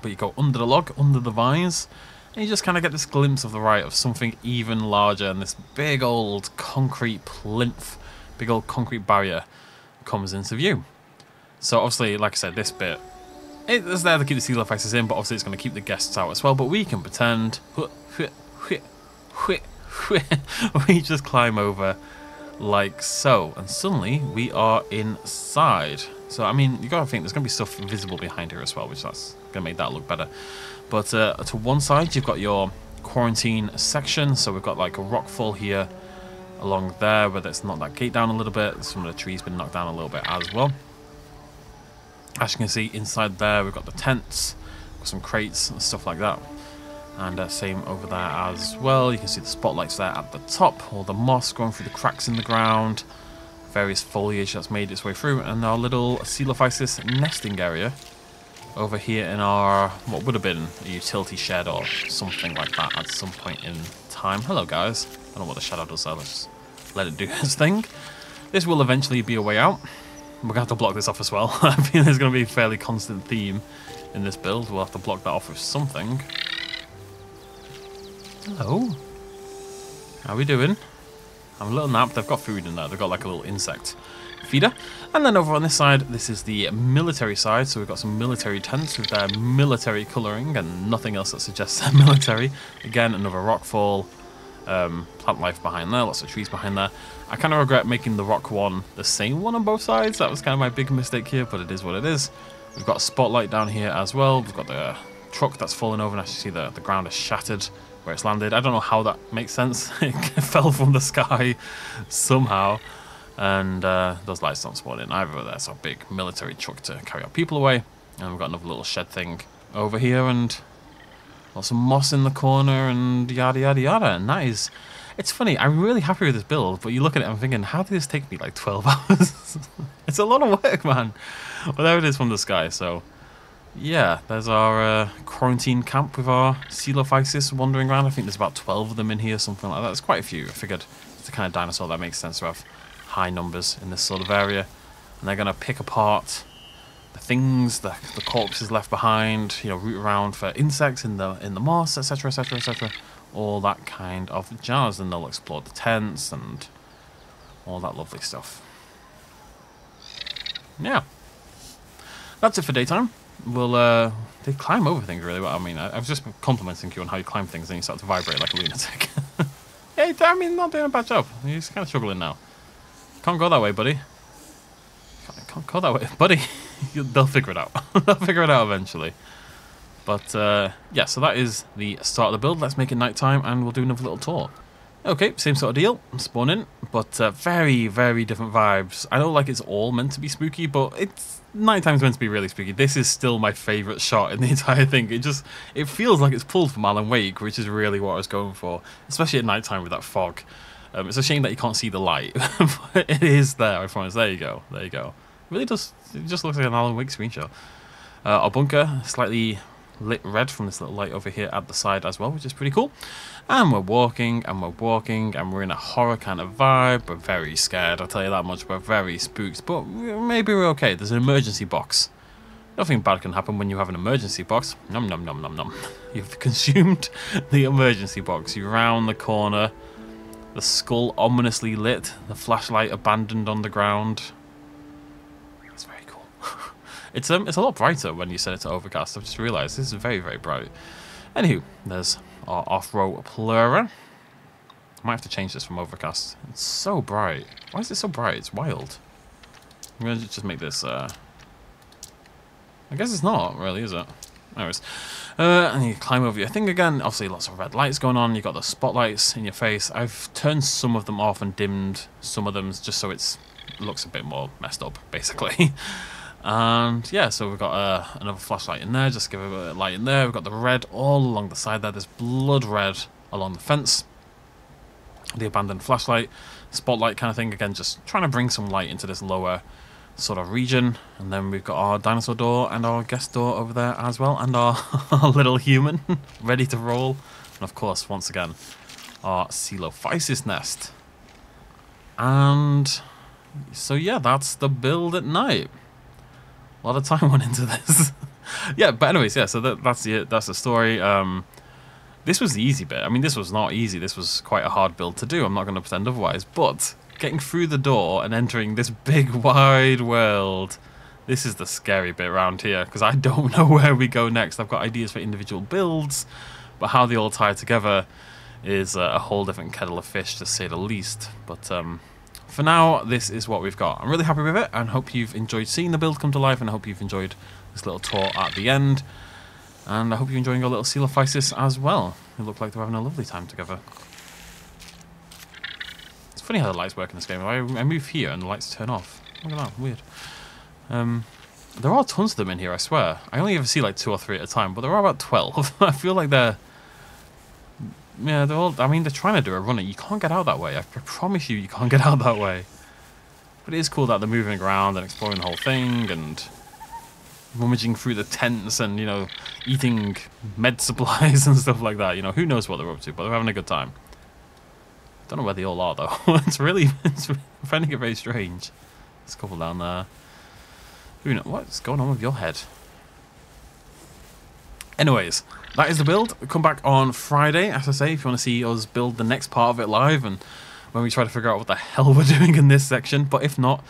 But you go under the log, under the vines, and you just kind of get this glimpse of the right of something even larger, and this big old concrete plinth, big old concrete barrier comes into view. So obviously, like I said, this bit it's there to keep the sea faces in, but obviously it's going to keep the guests out as well. But we can pretend <laughs> we just climb over like so, and suddenly we are inside. So I mean, you got to think there's going to be stuff visible behind here as well, which that's going to make that look better. But uh, to one side, you've got your quarantine section. So we've got like a rock fall here along there where it's knocked that gate down a little bit. Some of the trees been knocked down a little bit as well. As you can see inside there we've got the tents, got some crates and stuff like that. And uh, same over there as well. You can see the spotlights there at the top, all the moss going through the cracks in the ground, various foliage that's made its way through, and our little Coelophysis nesting area over here in our, what would have been a utility shed or something like that at some point in time. Hello guys. I don't know what the shadow does there, let's let it do <laughs> its thing. This will eventually be a way out. We're going to have to block this off as well. <laughs> I think there's going to be a fairly constant theme in this build. We'll have to block that off with something. Hello. How are we doing? I'm a little napped. They've got food in there. They've got like a little insect feeder. And then over on this side, this is the military side. So we've got some military tents with their military colouring and nothing else that suggests <laughs> they're military. Again, another rockfall um, plant life behind there, lots of trees behind there. I kind of regret making the rock one the same one on both sides. That was kind of my big mistake here, but it is what it is. We've got a spotlight down here as well. We've got the truck that's fallen over, and as you see, the, the ground is shattered where it's landed. I don't know how that makes sense. <laughs> it fell from the sky somehow, and uh, those lights don't spawn in either. There's a big military truck to carry our people away, and we've got another little shed thing over here, and Lots of moss in the corner and yada yada yada. And that is, it's funny. I'm really happy with this build, but you look at it, I'm thinking, how did this take me like 12 <laughs> hours? it's a lot of work, man. Well, there it is from the sky. So, yeah, there's our uh, quarantine camp with our Coelophysis wandering around. I think there's about 12 of them in here, something like that. There's quite a few. I figured it's the kind of dinosaur that makes sense to have high numbers in this sort of area. And they're going to pick apart the things, the, the corpses left behind, you know, root around for insects in the in the moss, etc., etc., etc. All that kind of jazz, and they'll explore the tents and all that lovely stuff. Yeah, that's it for daytime. We'll uh, they climb over things really well. I mean, I, I was just complimenting you on how you climb things, and you start to vibrate like a lunatic. <laughs> hey, I mean, not doing a bad job. He's kind of struggling now. Can't go that way, buddy. Can't, go that way, <laughs> buddy. they'll figure it out. <laughs> they'll figure it out eventually. But uh, yeah, so that is the start of the build. Let's make it nighttime and we'll do another little tour. Okay, same sort of deal. Spawn in, but uh, very, very different vibes. I know like it's all meant to be spooky, but it's nighttime's meant to be really spooky. This is still my favourite shot in the <laughs> entire thing. It just it feels like it's pulled from Alan Wake, which is really what I was going for, especially at nighttime with that fog. Um, it's a shame that you can't see the light, <laughs> but it is there. I promise. There you go. There you go really does. It just looks like an Alan Wake screenshot. Uh, our bunker slightly lit red from this little light over here at the side as well, which is pretty cool. And we're walking and we're walking and we're in a horror kind of vibe. We're very scared, I'll tell you that much. We're very spooked, but maybe we're okay. There's an emergency box. Nothing bad can happen when you have an emergency box. Num num num num num. <laughs> You've consumed <laughs> the emergency box. You round the corner. The skull ominously lit. The flashlight abandoned on the ground. That's very cool. <laughs> it's um, it's a lot brighter when you set it to overcast. I've just realised this is very, very bright. Anywho, there's our Arthropleura. I might have to change this from overcast. It's so bright. Why is it so bright? It's wild. I'm going to just make this... Uh... I guess it's not, really, is it? Anyways. Uh, and you climb over your thing again. Obviously, lots of red lights going on. You've got the spotlights in your face. I've turned some of them off and dimmed some of them just so it's looks a bit more messed up, basically. <laughs> and yeah, so we've got uh, another flashlight in there. Just give it a light in there. We've got the red all along the side there. There's blood red along the fence. The abandoned flashlight, spotlight kind of thing. Again, just trying to bring some light into this lower sort of region. And then we've got our dinosaur door and our guest door over there as well. And our, <laughs> our little human <laughs> ready to roll. And of course, once again, our Coelophysis nest. And so yeah, that's the build at night. A lot of time <laughs> went into this. yeah, but anyways, yeah, so that, that's the that's the story. Um, this was the easy bit. I mean, this was not easy. This was quite a hard build to do. I'm not going to pretend otherwise. But getting through the door and entering this big <laughs> wide world this is the scary bit around here because I don't <laughs> know where we go next. I've got ideas for individual builds, but how they all tie together is a whole different kettle of fish to say the least. But um, for now, this is what we've got. I'm really happy with it and hope you've enjoyed seeing the build come to life and I hope you've enjoyed this little tour at the end. And I hope you're enjoying your little Coelophysis as well. They look like they're having a lovely time together funny how the lights work in this game. I, I move here and the lights turn off. Look at that, weird. Um, there are tons of them in here, I swear. I only ever see like two or three at a time, but there are about 12. <laughs> I feel like they're... Yeah, they're all... I mean, they're trying to do a runner. You can't get out that way. I promise you, you can't get out that way. But it is cool that they're moving around and exploring the whole thing and rummaging through the tents and, you know, eating med supplies <laughs> and stuff like that. You know, who knows what they're up to, but they're having a good time. Don't know where they all are though. <laughs> it's really, it's, finding it very strange. There's a couple down there. Who knows? What's going on with your head? Anyways, that is the build. Come back on Friday, as I say, if you want to see us build the next part of it live and when we try to figure out what the hell we're <laughs> doing in this section. But if not,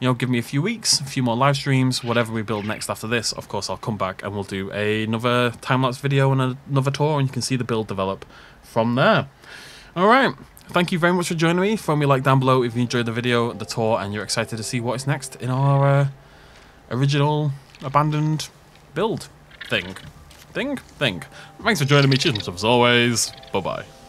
you know, give me a few weeks, a few more live streams, whatever we build next after this. Of course, I'll come back and we'll do another time-lapse video and another tour and you can see the build develop from there. All right thank you very much for joining me. Throw me a like down below if you enjoyed the video, the tour, and you're excited to see what is next in our uh, original abandoned build thing. Thing? Thing. Thanks for joining me. Cheers as always. Bye-bye.